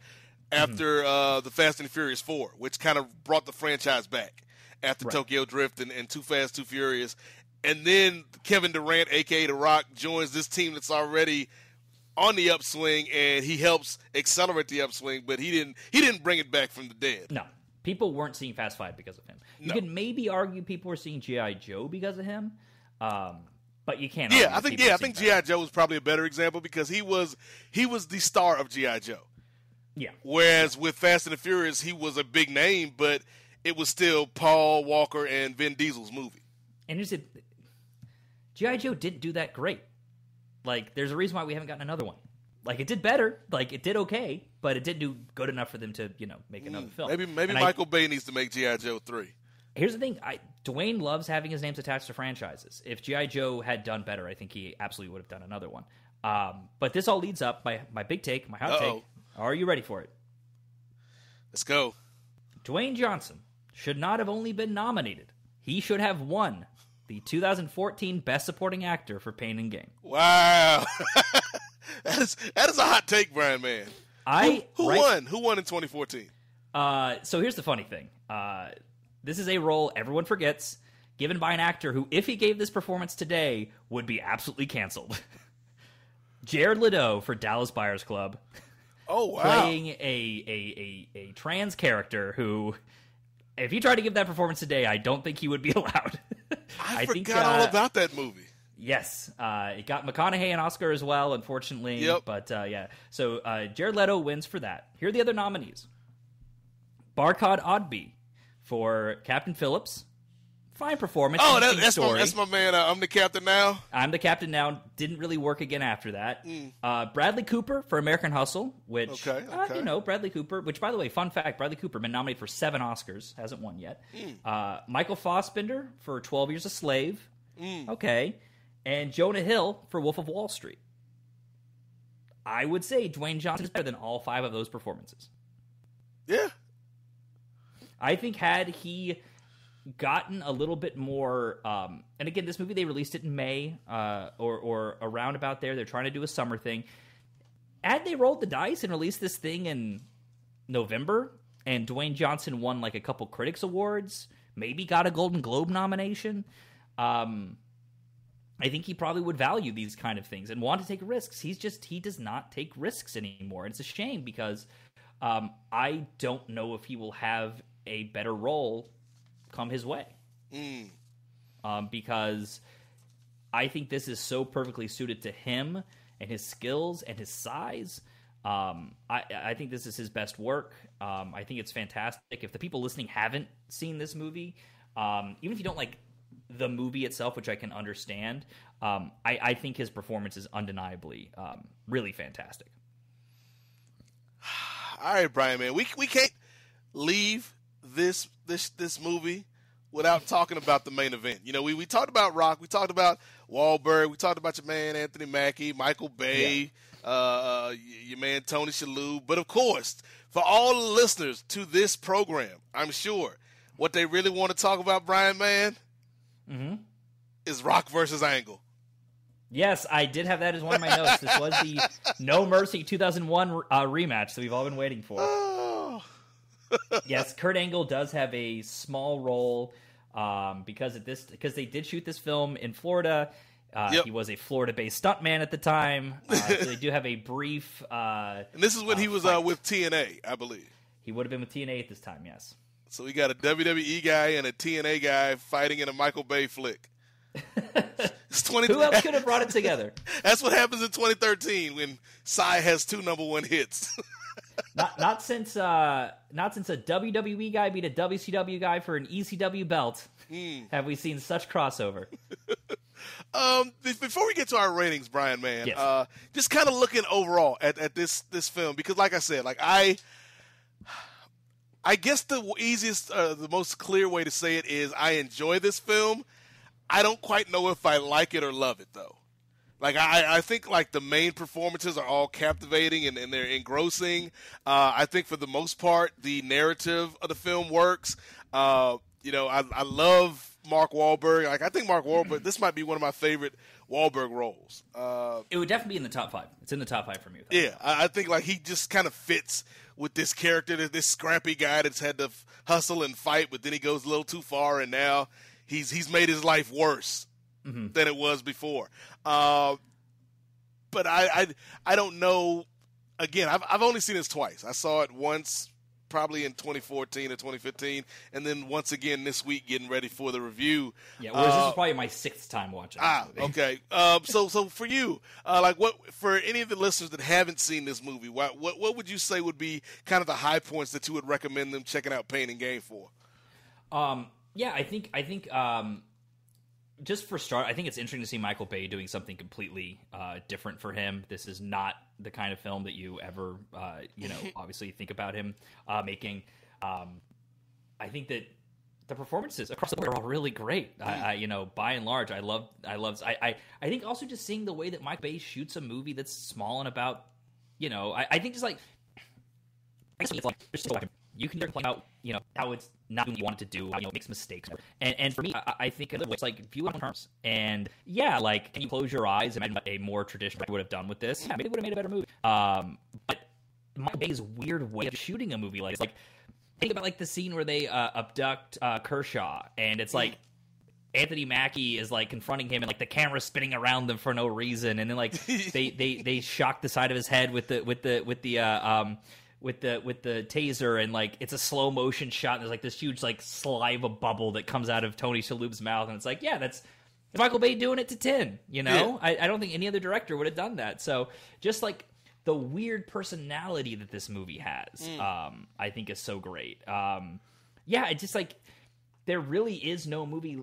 after uh, the Fast and Furious Four, which kind of brought the franchise back after Right. Tokyo Drift and, and Too Fast, Too Furious. And then Kevin Durant, aka The Rock, joins this team that's already on the upswing, and he helps accelerate the upswing. But he didn't he didn't bring it back from the dead. No, people weren't seeing Fast Five because of him. You No. could maybe argue people were seeing GI Joe because of him, um, but you can't. Yeah, argue I think yeah, I think GI Joe was probably a better example because he was he was the star of GI Joe. Yeah, Whereas with Fast and the Furious, he was a big name, but it was still Paul Walker and Vin Diesel's movie. and here's it. GI Joe didn't do that great. Like, there's a reason why we haven't gotten another one. Like, it did better. Like, it did okay, but it didn't do good enough for them to, you know, make another film. Maybe maybe And I- Michael Bay needs to make GI Joe three. Here's the thing: I, Dwayne loves having his names attached to franchises. If GI Joe had done better, I think he absolutely would have done another one. Um, but this all leads up my my big take, my hot Uh-oh. take. Are you ready for it? Let's go. Dwayne Johnson should not have only been nominated; he should have won the 2014 Best Supporting Actor for Pain and Gain. Wow, that is that is a hot take, Brian Man. I Who right- won? Who won in 2014? Uh, so here's the funny thing. Uh, this is a role everyone forgets, given by an actor who, if he gave this performance today, would be absolutely canceled. Jared Leto for Dallas Buyers Club, Oh wow, playing a, a, a, a trans character who, if he tried to give that performance today, I don't think he would be allowed. I, think, forgot all uh, about that movie. Yes, uh, it got McConaughey an Oscar as well, unfortunately. Yep. But uh, yeah, so uh, Jared Leto wins for that. Here are the other nominees: Barkhad Abdi for Captain Phillips. Fine performance. Oh, that, that's my that's my man. Uh, I'm the captain now. I'm the captain now. Didn't really work again after that. Mm. Uh, Bradley Cooper for American Hustle, which Okay, uh, okay. you know Bradley Cooper. Which, by the way, fun fact: Bradley Cooper been nominated for seven Oscars, hasn't won yet. Mm. Uh, Michael Fassbender for Twelve Years a Slave. Mm. Okay, and Jonah Hill for Wolf of Wall Street. I would say Dwayne Johnson is better than all five of those performances. Yeah, I think had he gotten a little bit more, um, and again, this movie they released it in May uh, or or around about there. They're trying to do a summer thing. Had they rolled the dice and released this thing in November, and Dwayne Johnson won like a couple critics awards, maybe got a Golden Globe nomination. Um, I think he probably would value these kind of things and want to take risks. He's just he does not take risks anymore. It's a shame because um, I don't know if he will have a better role come his way. Um, because I think this is so perfectly suited to him and his skills and his size. Um, I, I think this is his best work. Um, I think it's fantastic. If the people listening haven't seen this movie, um, even if you don't like the movie itself, which I can understand, um, I, I think his performance is undeniably um, really fantastic. All right, Brian, man, we we can't leave this this this movie without talking about the main event. You know, we, we talked about Rock, we talked about Wahlberg, we talked about your man Anthony Mackie, Michael Bay, uh, uh, your man Tony Shalhoub, but of course, for all the listeners to this program, I'm sure what they really want to talk about, Brian, man, is Rock versus Angle. Yes, I did have that as one of my notes. This was the No Mercy 2001 uh, rematch that we've all been waiting for. Oh, yes, Kurt Angle does have a small role um, because at this because they did shoot this film in Florida. Uh, Yep. He was a Florida-based stuntman at the time, uh, so they do have a brief. Uh, and this is when he was uh, with TNA, I believe. he would have been with TNA at this time. Yes. So we got a WWE guy and a TNA guy fighting in a Michael Bay flick. It's 20. Who else could have brought it together? That's what happens in 2013 when Psy has two number one hits. not not since uh not since a WWE guy beat a WCW guy for an ECW belt Hmm. have we seen such crossover. Um, before we get to our ratings, Brian, man, Yes. uh, just kind of looking overall at, at this this film because, like I said, like I, I guess the easiest, uh, the most clear way to say it is I enjoy this film. I don't quite know if I like it or love it though. Like I, I think like the main performances are all captivating and, and they're engrossing. Uh, I think for the most part the narrative of the film works. Uh, you know, I, I love Mark Wahlberg. Like I think Mark Wahlberg. this might be one of my favorite Wahlberg roles. Uh, It would definitely be in the top five. It's in the top five for me. yeah, I, I think like he just kind of fits with this character, this- scrappy guy that's had to f- hustle and fight, but then he goes a little too far, and now he's he's made his life worse than it was before. Uh, but I, I I don't know. Again, I've I've only seen this twice. I saw it once, probably in 2014 or 2015, and then once again this week, getting ready for the review. Yeah, whereas this Uh, is probably my sixth time watching. Ah, okay. Um, so, so for you, uh, like, what for any of the listeners that haven't seen this movie, what, what what would you say would be kind of the high points that you would recommend them checking out Pain and Gain for? Um, yeah, I think I think um, just for start, I think it's interesting to see Michael Bay doing something completely uh, different for him. This is not the kind of film that you ever, uh, you know, obviously think about him uh, making. Um, I think that the performances across the board are all really great. I, I, you know, by and large, I love, I love, I, I, I think also just seeing the way that Mike Bay shoots a movie that's small and about, you know, I, I think just like I guess it's like there's still like you can complain about you know how it's not doing what you want it to do, how you know makes mistakes, and and for me, I, I think it's like view it on terms, and yeah, like can you close your eyes and imagine what a more traditional would have done with this? Yeah, maybe it would have made a better movie. Um, but Mike Bay's weird way of shooting a movie like this, like think about like the scene where they uh, abduct uh, Kershaw, and it's like. Anthony Mackie is like confronting him, and like the camera's spinning around them for no reason, and then like they they they shock the side of his head with the with the with the uh, um with the with the taser, and like it's a slow motion shot. And there's like this huge like saliva bubble that comes out of Tony Shalhoub's mouth, and it's like yeah, that's Michael Bay doing it to ten. You know, I, I don't think any other director would have done that. So just like the weird personality that this movie has, um, I think is so great. Um, yeah, it's just like there really is no movie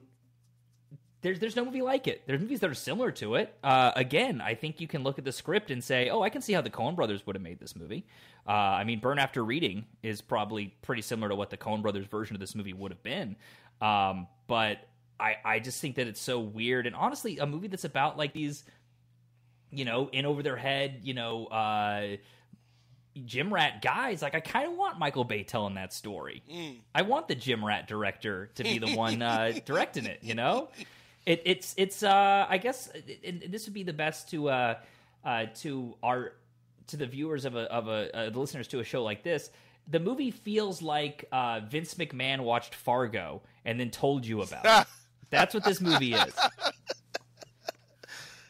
there's there's no movie like it. There's movies that are similar to it. Uh, again, I think you can look at the script and say, "Oh, I can see how the Coen Brothers would have made this movie." Uh, I mean, Burn After Reading is probably pretty similar to what the Coen Brothers version of this movie would have been. Um, but I I just think that it's so weird and honestly, a movie that's about like these, you know, in over their head, you know. Uh, Gym Rat guys, like I kind of want Michael Bay telling that story. I want the Gym Rat director to be the one uh, directing it. You know, it, it's it's. Uh, I guess it, it- this would be the best to uh, uh, to our to the viewers of a of a uh, the listeners to a show like this. The movie feels like uh, Vince McMahon watched Fargo and then told you about it. That's what this movie is.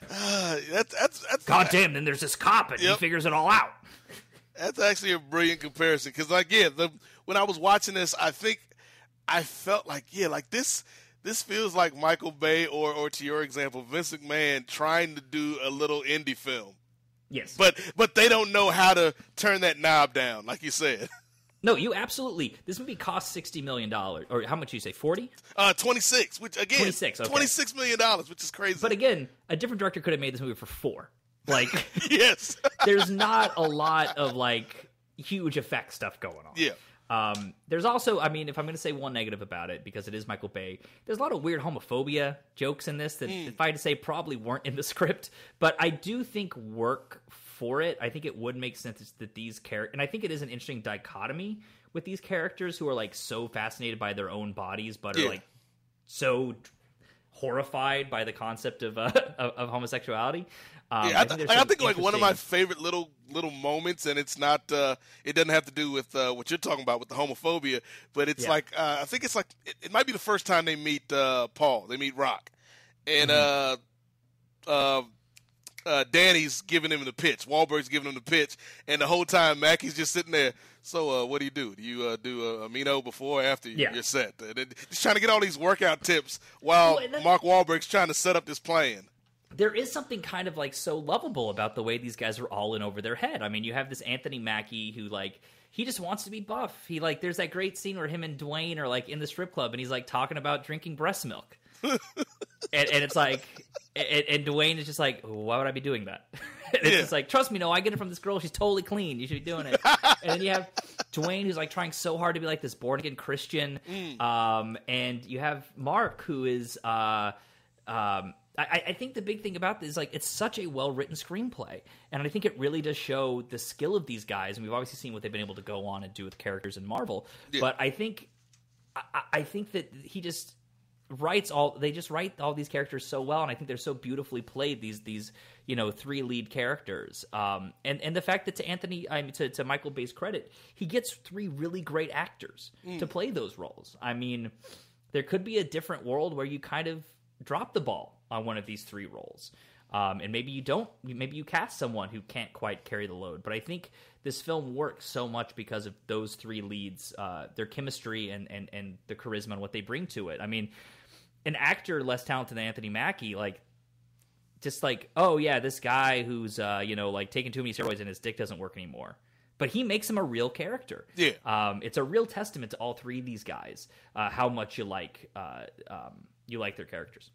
That's that's that's God damn! Then there's this cop and he figures it all out. That's actually a brilliant comparison because, like, yeah, the, when I was watching this, I think I felt like, yeah, like this. This feels like Michael Bay, or, or to your example, Vince McMahon trying to do a little indie film, Yes, but but they don't know how to turn that knob down, like you said. No, you absolutely. This movie cost sixty million dollars, or how much you say forty? Uh, twenty six, which again, 26, okay. twenty six million dollars, which is crazy. But again, a different director could have made this movie for four. Like, yes, there's not a lot of like huge effect stuff going on. yeah, Um, there's also, I mean, if I'm going to say one negative about it, because it is Michael Bay, there's a lot of weird homophobia jokes in this that, if I had to say, probably weren't in the script. But I do think work for it. I think it would make sense that these characters, and I think it is an interesting dichotomy with these characters who are like so fascinated by their own bodies, but Yeah. are like so horrified by the concept of uh, of, of homosexuality. Um, yeah. I, there's I, I think like one of my favorite little little moments, and it's not. Uh, it doesn't have to do with uh, what you're talking about with the homophobia, but it's Yeah. like uh, I think it's like it, it might be the first time they meet uh, Paul. They meet Rock, and Mm-hmm. Uh, uh, uh, Danny's giving him the pitch. Wahlberg's giving him the pitch, and the whole time Mackie's just sitting there. So, uh, what do you do? Do you uh, do a amino before or after Yeah. you're set? And then He's trying to get all these workout tips while Well, then- Mark Wahlberg's trying to set up this plan. there is something kind of like so lovable about the way these guys are all in over their head. I mean, you have this Anthony Mackie who like he just wants to be buff. He like there's that great scene where him and Dwayne are like in the strip club and he's like talking about drinking breast milk. And, and it's like and, and Dwayne is just like, why would I be doing that? and it's Yeah. just like, trust me, no, I get it from this girl. She's totally clean. You should be doing it. and then you have Dwayne who's like trying so hard to be like this born again Christian. Um, and you have Mark who is uh um I, I think the big thing about this is like it's such a well written screenplay, and I think it really does show the skill of these guys. And we've obviously seen what they've been able to go on and do with characters in Marvel, but I think I, I think that he just writes all they just write all these characters so well and i think they're so beautifully played these these you know three lead characters. Um and and the fact that to anthony i mean to, to michael bay's credit he gets three really great actors to play those roles. I mean there could be a different world where you kind of drop the ball on one of these three roles. Um, and maybe you don't maybe you cast someone who can't quite carry the load but i think this film works so much because of those three leads uh, their chemistry and, and and the charisma and what they bring to it. I mean an actor less talented than anthony mackie like just like oh yeah this guy who's uh, you know like taking too many steroids and his dick doesn't work anymore but he makes him a real character Yeah. um, it's a real testament to all three of these guys uh, how much you like uh, um, you like their characters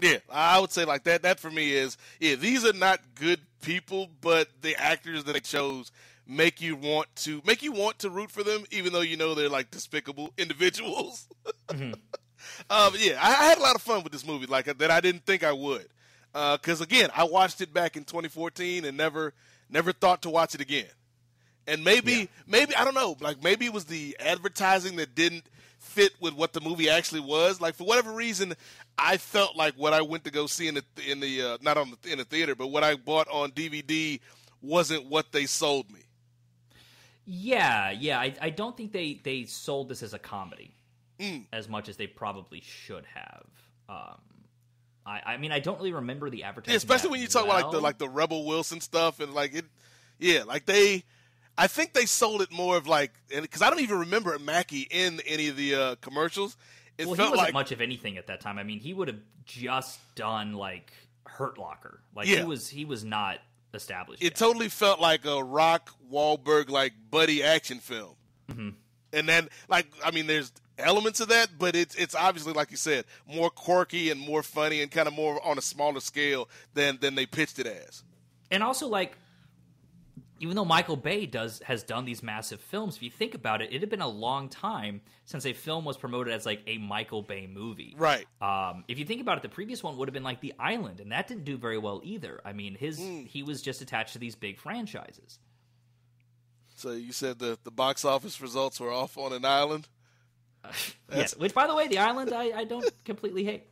Yeah, I would say like that. That for me is yeah. These are not good people, but the actors that they chose make you want to make you want to root for them, even though you know they're like despicable individuals. Um, yeah, I, I had a lot of fun with this movie, like that I didn't think I would. Because again, I watched it back in 2014 and never never thought to watch it again. And maybe maybe I don't know, like maybe it was the advertising that didn't fit with what the movie actually was. Like for whatever reason, I felt like what I went to go see in the in the uh, not on the, in the theater, but what I bought on DVD wasn't what they sold me. Yeah, yeah. I, I don't think they, they sold this as a comedy Mm. as much as they probably should have. Um, I, I mean, I don't really remember the advertising. Yeah, especially when you talk about like the like the Rebel Wilson stuff and like it. Yeah, like they. I think they sold it more of like because I don't even remember Mackie in any of the uh, commercials. It well, he wasn't like much of anything at that time. I mean, he would have just done like Hurt Locker. Like Yeah. he was he was not established. it yet. totally felt like a Rock Wahlberg like buddy action film. Mhm. And then like I mean, there's elements of that, but it's it's obviously like you said, more quirky and more funny and kind of more on a smaller scale than than they pitched it as. and also like even though Michael Bay does has done these massive films, if you think about it, it had been a long time since a film was promoted as like a Michael Bay movie. Right. Um, if you think about it, the previous one would have been like The Island, and that didn't do very well either. I mean, his Hmm. he was just attached to these big franchises. So you said the the box office results were off on an island. Yes. Which, by the way, The Island, I, I don't completely hate.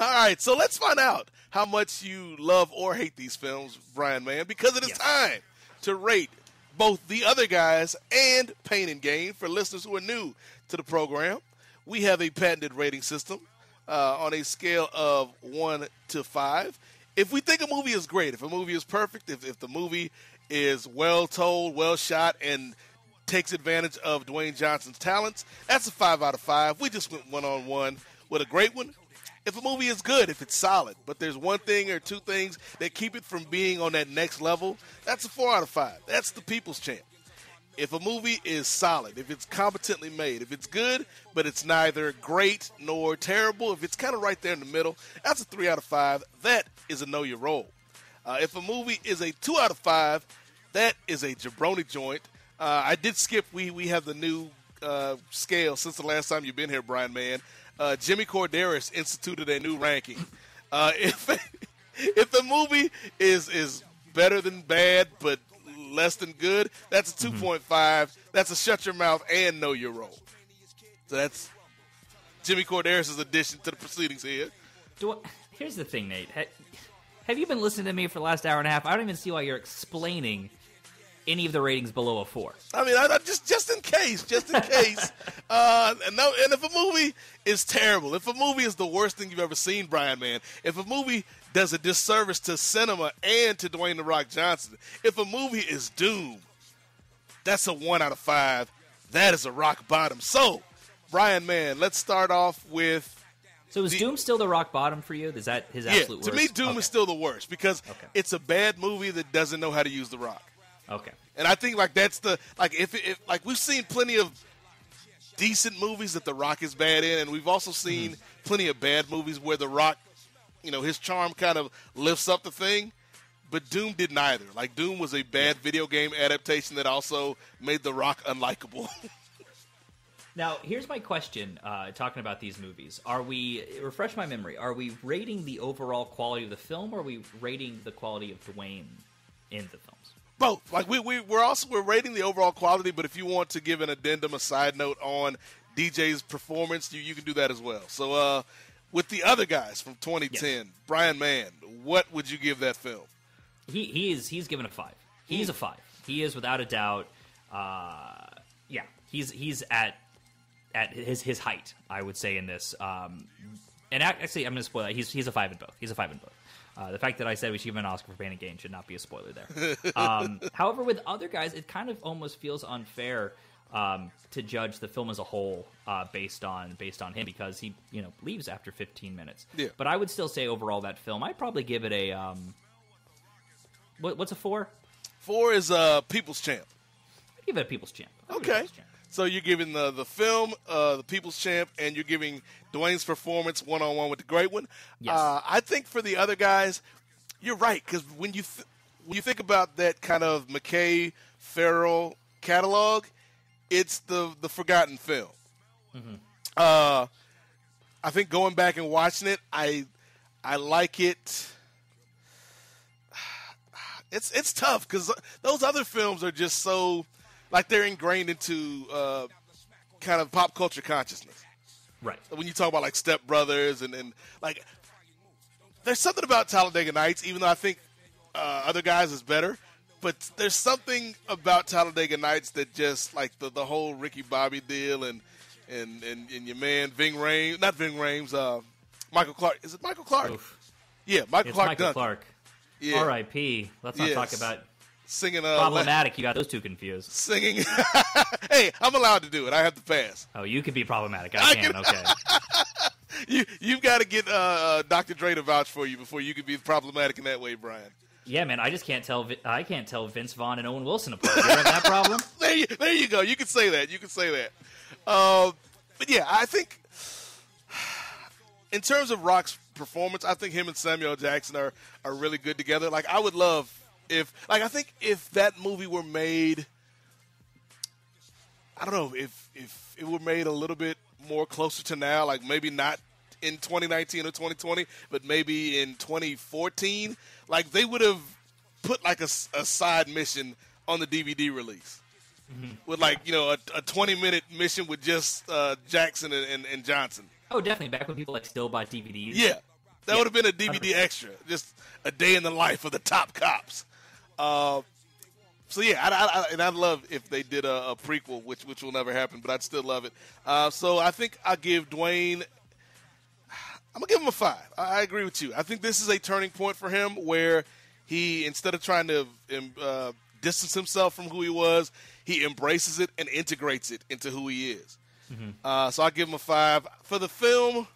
All right, so let's find out how much you love or hate these films, Brian Man, because it is time to rate both the other guys and Pain and Gain for listeners who are new to the program. We have a patented rating system uh, on a scale of one to five. If we think a movie is great, if a movie is perfect, if, if the movie is well told, well shot, and takes advantage of Dwayne Johnson's talents, that's a five out of five. We just went one on one with a great one. If a movie is good, if it's solid, but there's one thing or two things that keep it from being on that next level, that's a four out of five. That's the people's champ. If a movie is solid, if it's competently made, if it's good, but it's neither great nor terrible, if it's kind of right there in the middle, that's a three out of five. That is a know your role. Uh, if a movie is a two out of five, that is a jabroni joint. Uh, I did skip. We we have the new uh, scale since the last time you've been here, Brian. Man, uh, Jimmy Korderas instituted a new ranking. Uh, if if the movie is is better than bad but less than good, that's a two That's a shut your mouth and know your role. So that's Jimmy Korderas' addition to the proceedings here. Do I, here's the thing, Nate. Have you been listening to me for the last hour and a half? I don't even see why you're explaining any of the ratings below a four. I mean, I, I just just in case, just in case. uh, and no, and if a movie is terrible, if a movie is the worst thing you've ever seen, Brian, man, if a movie does a disservice to cinema and to Dwayne the Rock Johnson. If a movie is doomed, that's a one out of five. That is a rock bottom. So, Brian, man, let's start off with So is The- Doom still the rock bottom for you? Is that his absolute yeah. To worst? me, Doom okay. is still the worst because Okay. it's a bad movie that doesn't know how to use the rock. Okay. And I think like that's the like if, if like we've seen plenty of decent movies that The Rock is bad in, and we've also seen plenty of bad movies where The Rock, you know, his charm kind of lifts up the thing. But Doom did neither. Like Doom was a bad video game adaptation that also made The Rock unlikable. Now, here's my question. Uh, talking about these movies, are we refresh my memory? Are we rating the overall quality of the film, or are we rating the quality of Dwayne in the? Both. Like we, we we're also we're rating the overall quality, but if you want to give an addendum, a side note on DJ's performance, you, you can do that as well. So uh, with the other guys from 2010, Brian Mann, what would you give that film? He he is he's given a five. He's a five. He is without a doubt. Uh, yeah, he's he's at at his his height. I would say in this. Um, and actually, I'm going to spoil that. He's he's a five in both. He's a five in both. Uh, the fact that I said we should give him an Oscar for Pain and Gain should not be a spoiler there. um, however, with other guys, it kind of almost feels unfair um, to judge the film as a whole uh, based on based on him because he you know leaves after 15 minutes. Yeah. But I would still say overall that film, I'd probably give it a um, what, what's a four? Four is uh, People's Champ. I'd give it a People's Champ. I'd give it a Okay. People's Champ. So you're giving the the film uh, the People's Champ, and you're giving Dwayne's performance one on one with the Great One. Yes. Uh, I think for the other guys, you're right because when you th- when you think about that kind of McKay Farrell catalog, it's the the forgotten film. Uh, I think going back and watching it, I I like it. It's it's tough because those other films are just so like they're ingrained into uh, kind of pop culture consciousness. Right. When you talk about like Step Brothers and, and like there's something about Talladega Nights, even though I think uh, other guys is better. But there's something about Talladega Nights that just like the, the whole Ricky Bobby deal and and, and, and your man Ving Rhames, not Ving Rhames, uh, Michael Clark. Is it Michael Clark? Oof. Yeah, Michael It's Clark. Michael Duncan. Clark. Yeah, R.I.P. Let's not talk about singing uh, problematic. You got those two confused. singing. hey, I'm allowed to do it. I have to pass. Oh, you can be problematic. I I can. can- Okay. You you've got to get uh, uh, Dr. Dre to vouch for you before you can be problematic in that way, Brian. Yeah, man. I just can't tell. I can't tell Vince Vaughn and Owen Wilson apart. You have that problem? There you there you go. You can say that. You can say that. Uh, but yeah, I think in terms of Rock's performance, I think him and Samuel Jackson are are really good together. Like I would love if like I think if that movie were made I don't know if if it were made a little bit more closer to now, like maybe not in 2019 or 2020, but maybe in 2014, like they would have put like a, a side mission on the DVD release with like you know a, a 20 minute mission with just uh, Jackson and, and, and Johnson. Oh, definitely. Back when people like still bought DVDs. Yeah, that Yeah. would have been a DVD extra, just a day in the life of the top cops. Uh, so yeah, I, I, I, and I'd love if they did a, a prequel, which which will never happen, but I'd still love it. Uh, so I think I'll give Dwayne. I'm gonna give him a five. I, I agree with you. I think this is a turning point for him where he, instead of trying to uh, distance himself from who he was, he embraces it and integrates it into who he is. Uh, so I give him a five for the film.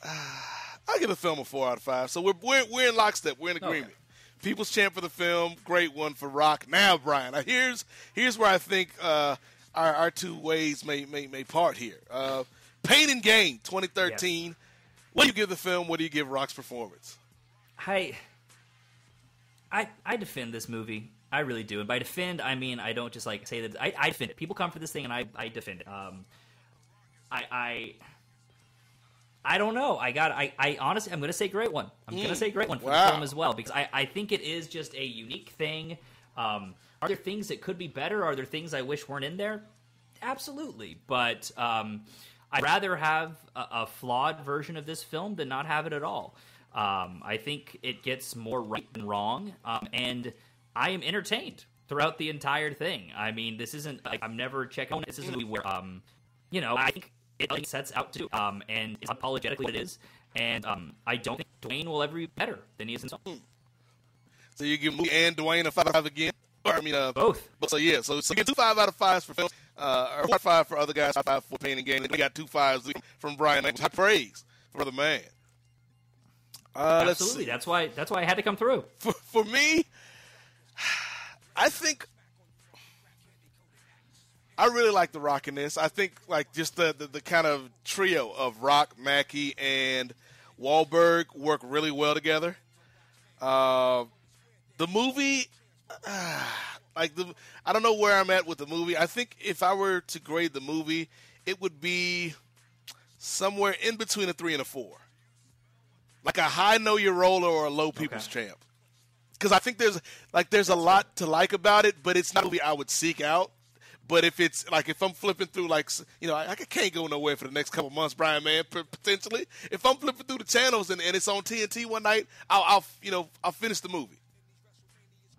I give the film a four out of five. So we're we're, we're in lockstep. We're in agreement. People's champ for the film, great one for Rock. Now, Brian, here's here's where I think uh, our our two ways may may, may part here. Uh, Pain and Gain, 2013. What do you give the film? What do you give Rock's performance? I, I, I defend this movie. I really do. And by defend, I mean I don't just like say that. I, I defend it. People come for this thing, and I, I defend it. Um, I, I, I don't know. I got. I, I honestly, I'm going to say great one. I'm going to say great one for Wow. the film as well because I, I think it is just a unique thing. Um, are there things that could be better? Are there things I wish weren't in there? Absolutely, but um, I'd rather have a, a flawed version of this film than not have it at all. Um, I think it gets more right than wrong, um, and I am entertained throughout the entire thing. I mean, this isn't like I'm never checking. This isn't where, um, you know, I think it sets out to, um, and it's unapologetically what it is. and um, I don't think Dwayne will ever be better than he is in. So you give Movie and Dwayne a five five again? Or, I mean, uh, Both. So yeah, so so you get two five out of fives for films, uh, or five for other guys, five, five for Pain and Gain. And we got two fives from Brian. High praise for the man. Uh, let's Absolutely, that's why that's why I had to come through. For, for me, I think I really like the Rock in this. I think like just the, the, the kind of trio of Rock, Mackie, and Wahlberg work really well together. Uh, the movie, like the I don't know where I'm at with the movie. I think if I were to grade the movie, it would be somewhere in between a three and a four, like a high know your roller or a low people's champ because I think there's like there's a lot to like about it, but it's not a movie I would seek out. But if it's like if I'm flipping through like you know I, I can't go nowhere for the next couple months, Brian Mann potentially. If I'm flipping through the channels and, and it's on TNT one night, I'll, I'll you know I'll finish the movie.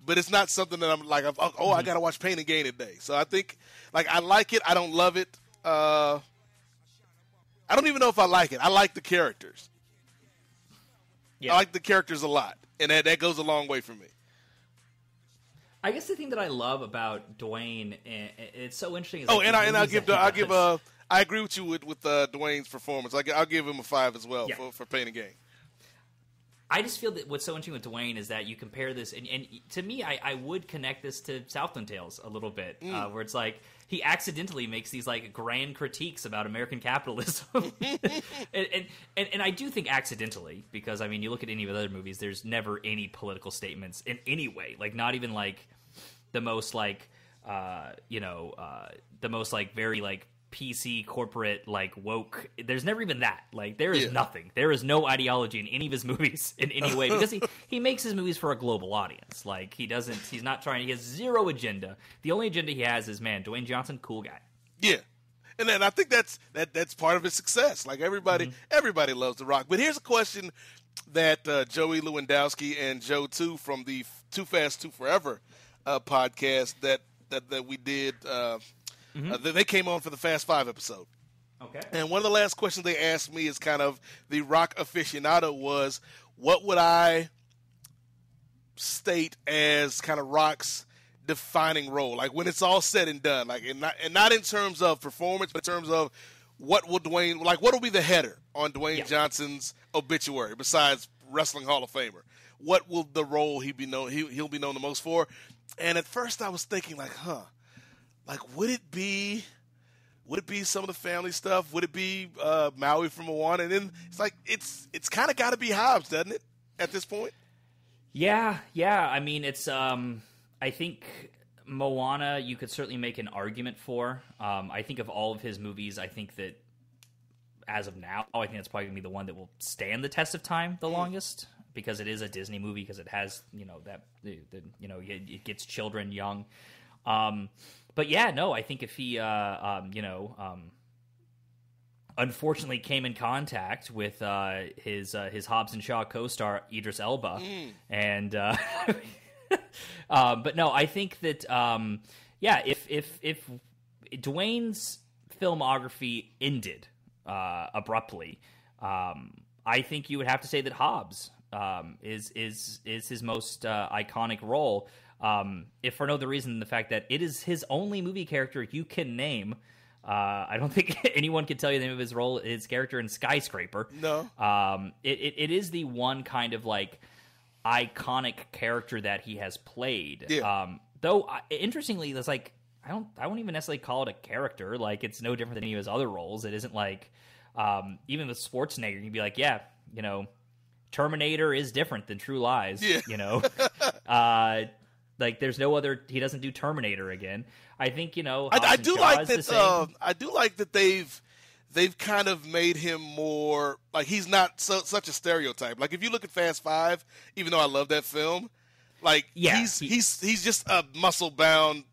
But it's not something that I'm like oh Mm-hmm. I gotta watch Pain and Gain today. So I think like I like it, I don't love it. Uh, I don't even know if I like it. I like the characters. Yeah. I like the characters a lot, and that, that goes a long way for me. I guess the thing that I love about Dwayne, it's so interesting. Is Oh, like and I and I'll give the, I'll give does. uh I agree with you with with uh, Dwayne's performance. I, will give him a five as well Yeah. for for Pain and Gain. I just feel that what's so interesting with Dwayne is that you compare this, and, and to me, I, I would connect this to Southland Tales a little bit, Mm. uh, where it's like he accidentally makes these like grand critiques about American capitalism, and, and, and and I do think accidentally because I mean, you look at any of the other movies, there's never any political statements in any way, like not even like the most like uh, you know uh, the most like very like PC corporate like woke. There's never even that. Like there is Yeah. nothing. There is no ideology in any of his movies in any way because he he makes his movies for a global audience. Like he doesn't. He's not trying. He has zero agenda. The only agenda he has is man, Dwayne Johnson, cool guy. Yeah, and then I think that's that that's part of his success. Like everybody, Mm-hmm. everybody loves The Rock. But here's a question that uh, Joey Lewandowski and Joe Two from the Too Fast Too Forever uh, podcast that that that we did. Uh, Mm-hmm. uh, they came on for the Fast Five episode. Okay. And one of the last questions they asked me is kind of the rock aficionado was, what would I state as kind of rock's defining role? Like when it's all said and done, like and not and not in terms of performance, but in terms of what will Dwayne like what will be the header on Dwayne Yeah. Johnson's obituary besides wrestling Hall of Famer? What will the role he be known he, he'll be known the most for? And at first I was thinking like, huh, like would it be would it be some of the family stuff? Would it be uh, Maui from Moana? And then it's like it's it's kind of got to be Hobbs, doesn't it? At this point, Yeah, yeah. I mean, it's. um I think Moana. You could certainly make an argument for. Um, I think of all of his movies, I think that as of now, I think that's probably gonna be the one that will stand the test of time the longest because it is a Disney movie because it has you know that the, the you know it, it gets children young. Um, but yeah, no, I think if he uh, um, you know um, unfortunately came in contact with uh, his uh, his Hobbs and Shaw co-star Idris Elba, and uh, um, but no, I think that um, yeah, if if if Dwayne's filmography ended uh, abruptly, um, I think you would have to say that Hobbs um, is is is his most uh, iconic role. Um, if for no other reason than the fact that it is his only movie character you can name. Uh, I don't think anyone can tell you the name of his role, his character in Skyscraper. No. Um, it, it, it is the one kind of like iconic character that he has played. Yeah. Um, though I- interestingly, that's like I don't I won't even necessarily call it a character. Like it's no different than any of his other roles. It isn't like um, even with Schwarzenegger, you'd be like, yeah, you know, Terminator is different than True Lies. Yeah. You know, uh, like there's no other. He doesn't do Terminator again. I think you know. I, I do Shaw like that. Uh, I do like that they've they've kind of made him more like he's not so, such a stereotype. Like if you look at Fast Five, even though I love that film, like Yeah, he's he- he's he's just a muscle bound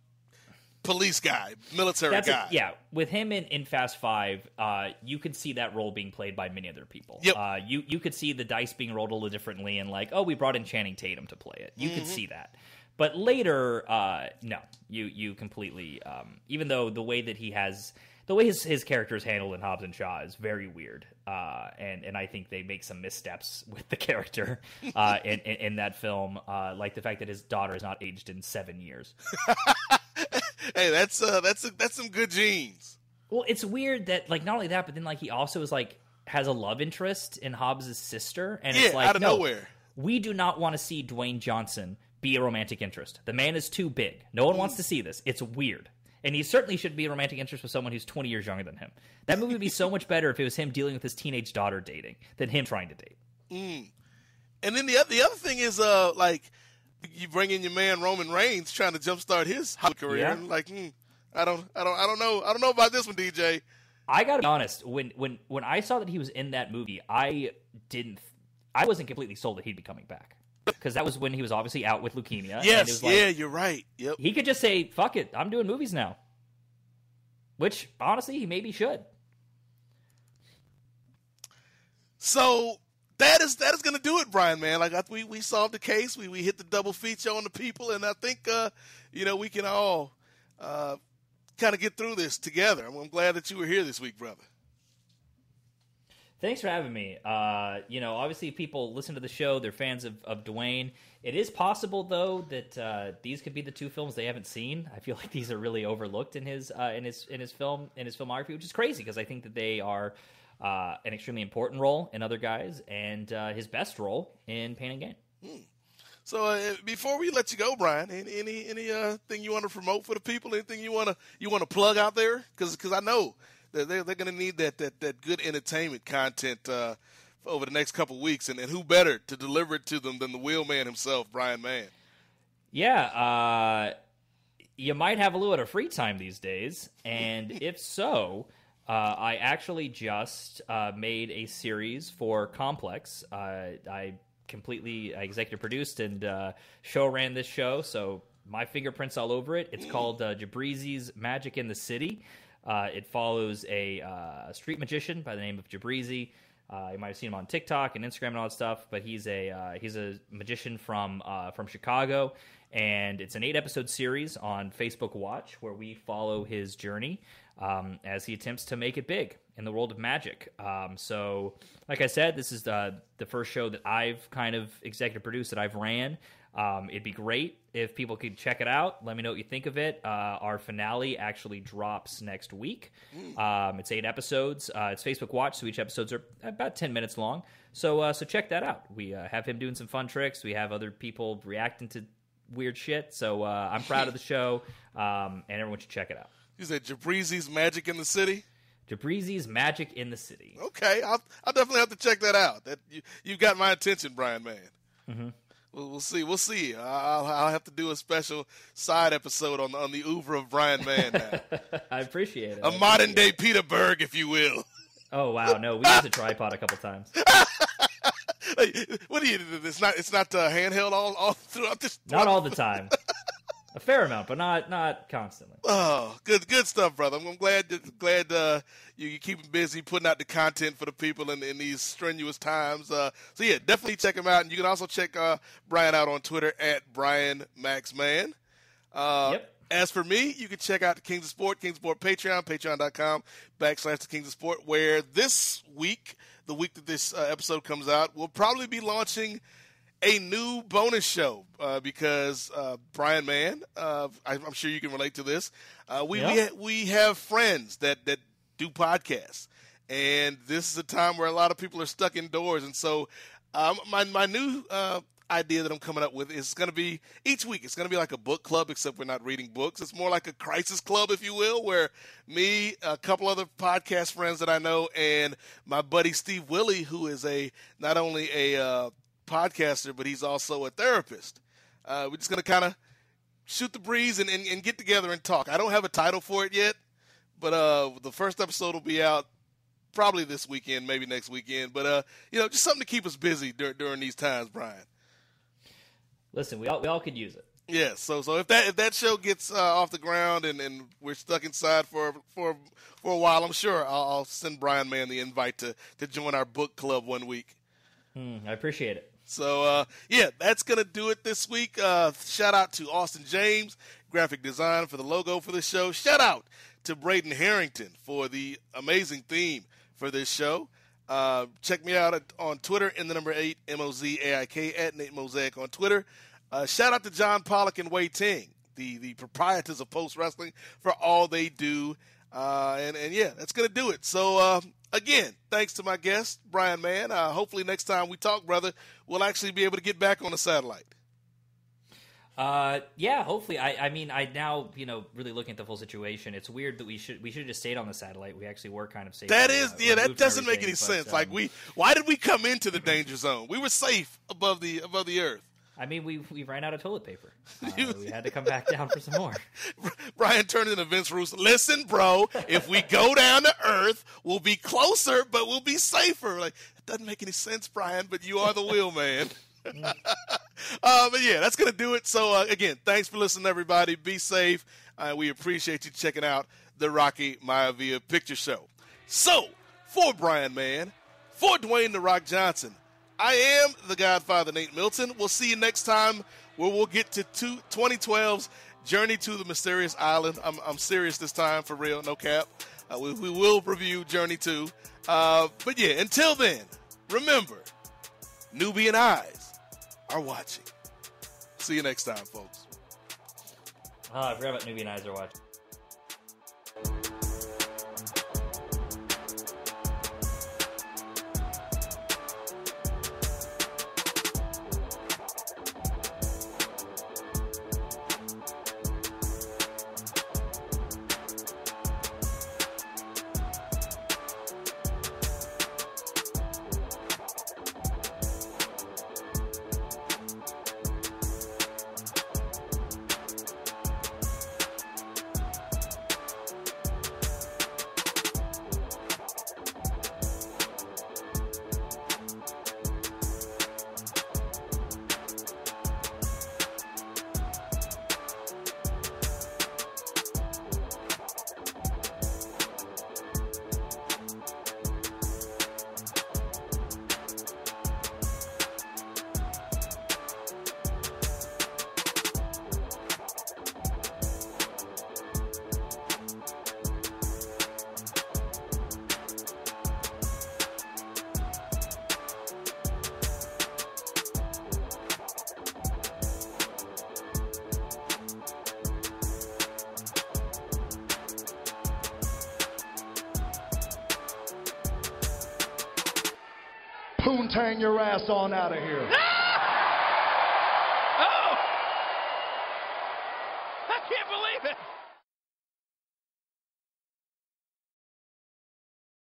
police guy, military guy. A, yeah, with him in, in Fast Five, uh, you could see that role being played by many other people. Yep. Uh, you you could see the dice being rolled a little differently, and like, oh, we brought in Channing Tatum to play it. You Mm-hmm. could see that. But later, uh, no, you you completely. Um, even though the way that he has the way his his character is handled in Hobbs and Shaw is very weird, uh, and and I think they make some missteps with the character uh, in, in, in that film, uh, like the fact that his daughter is not aged in seven years. hey, that's uh, that's that's some good genes. Well, it's weird that like not only that, but then like he also is like has a love interest in Hobbs' sister, and Yeah, it's like out of no, nowhere. We do not want to see Dwayne Johnson be a romantic interest. The man is too big. No one wants to see this. It's weird. And he certainly should be a romantic interest with someone who's 20 years younger than him. That movie would be so much better if it was him dealing with his teenage daughter dating than him trying to date. Mm. And then the other, the other thing is, uh, like you bring in your man Roman Reigns trying to jumpstart his career. Yeah. Like, hmm, I don't, I don't, I don't know, I don't know about this one, DJ. I gotta be honest. When when when I saw that he was in that movie, I didn't. I wasn't completely sold that he'd be coming back because that was when he was obviously out with leukemia. and it Yes, was like, yeah, you're right. Yep. He could just say, "Fuck it, I'm doing movies now," which honestly he maybe should. So that is that is going to do it, Brian. Man, like I, we we solved the case. We we hit the double feature on the people, and I think uh, you know we can all uh, kind of get through this together. I'm, I'm glad that you were here this week, brother. Thanks for having me. Uh, you know, obviously, people listen to the show; they're fans of, of Dwayne. It is possible, though, that uh, these could be the two films they haven't seen. I feel like these are really overlooked in his uh, in his in his film in his filmography, which is crazy because I think that they are uh, an extremely important role in Other Guys and uh, his best role in Pain and Gain. So uh, before we let you go, Brian, any any, any uh, thing you want to promote for the people? Anything you want to you want to plug out there? Because I know they're they're going to need that, that that good entertainment content uh, over the next couple weeks, and, and who better to deliver it to them than the wheelman himself, Brian Mann? Yeah, uh, you might have a little bit of free time these days, and if so, uh, I actually just uh, made a series for Complex. Uh, I completely executive produced and uh, show ran this show, so my fingerprints all over it. It's called uh, Jabrizi's Magic in the City. Uh, it follows a uh, street magician by the name of Jabrizi. Uh, you might have seen him on TikTok and Instagram and all that stuff, but he's a uh, he's a magician from uh, from Chicago, and it's an eight episode series on Facebook Watch where we follow his journey um, as he attempts to make it big in the world of magic. Um, so, like I said, this is the the first show that I've kind of executive produced that I've ran. Um, it'd be great if people could check it out. Let me know what you think of it. Uh, our finale actually drops next week. Um, it's eight episodes. Uh, it's Facebook Watch, so each episodes are about ten minutes long. So uh, so check that out. We uh, have him doing some fun tricks. We have other people reacting to weird shit. So uh, I'm proud of the show, um, and everyone should check it out. You said Jabrizi's Magic in the City. Jabrizi's Magic in the City. Okay, I'll, I'll definitely have to check that out. That you, you've got my attention, Brian Mann. Mhm. We'll, we'll see. We'll see. I'll, I'll have to do a special side episode on on the oeuvre of Brian Mann. now. I appreciate it. a I modern appreciate day Peter Berg, if you will. Oh wow, no, we used a tripod a couple times. What do you? It's not. It's not uh, handheld all, all throughout this. Not all the time. A fair amount, but not not constantly. Oh, good, good stuff, brother. I'm glad, glad uh, you you keep busy putting out the content for the people in, in these strenuous times. Uh, so yeah, definitely check him out, and you can also check uh, Brian out on Twitter at Brian Maxman. Uh, Yep. As for me, you can check out the Kings of Sport, Kings of Sport Patreon, patreon.com backslash the Kings of Sport, where this week, the week that this uh, episode comes out, we'll probably be launching a new bonus show uh, because uh, Brian Mann, uh, I, I'm sure you can relate to this. Uh, we we, ha- we have friends that that do podcasts, and this is a time where a lot of people are stuck indoors, and so um, my my new uh, idea that I'm coming up with is going to be each week. It's going to be like a book club, except we're not reading books. It's more like a crisis club, if you will, where me, a couple other podcast friends that I know, and my buddy Steve Willie, who is a not only a uh, podcaster, but he's also a therapist. Uh, we're just going to kind of shoot the breeze and, and, and get together and talk. I don't have a title for it yet, but uh, the first episode will be out probably this weekend, maybe next weekend. But uh, you know, just something to keep us busy dur- during these times, Brian. Listen, we all we all could use it. Yeah, so so if that if that show gets uh, off the ground and, and we're stuck inside for for for a while, I'm sure I'll, I'll send Brian Mann the invite to to join our book club one week. Hmm, I appreciate it. So uh, yeah, that's gonna do it this week. Uh, shout out to Austin James, graphic design for the logo for the show. Shout out to Braden Harrington for the amazing theme for this show. Uh, check me out at, on Twitter in the number eight M O Z A I K at Nate Mosaic on Twitter. Uh, shout out to John Pollock and Wai Ting, the the proprietors of Post Wrestling, for all they do. Uh, and and yeah, that's gonna do it. So uh, again, thanks to my guest Brian Mann. Hopefully next time we talk, brother, we'll actually be able to get back on the satellite. Uh, yeah, hopefully. I, I mean, I now, you know, really looking at the full situation, it's weird that we should we should have just stayed on the satellite. We actually were kind of safe. That is, uh, yeah, that doesn't make any but, sense. like um, we, why did we come into the danger zone? We were safe above the above the earth. I mean, we we ran out of toilet paper. Uh, we had to come back down for some more. Brian turned into Vince Russo. Listen, bro, if we go down to Earth, we'll be closer, but we'll be safer. Like, doesn't make any sense, Brian, but you are the wheel man. uh, but yeah, that's going to do it. So, uh, again, thanks for listening, everybody. Be safe. Uh, we appreciate you checking out the Rocky Maivia Picture Show. So, for Brian Mann, for Dwayne The Rock Johnson, I am the Godfather Nate Milton. We'll see you next time where we'll get to two, 2012's Journey to the Mysterious Island. I'm, I'm serious this time, for real, no cap. Uh, we, we will review Journey 2. Uh, but yeah, until then, remember, Nubian eyes are watching. See you next time, folks. Oh, I forgot about Nubian Eyes are watching.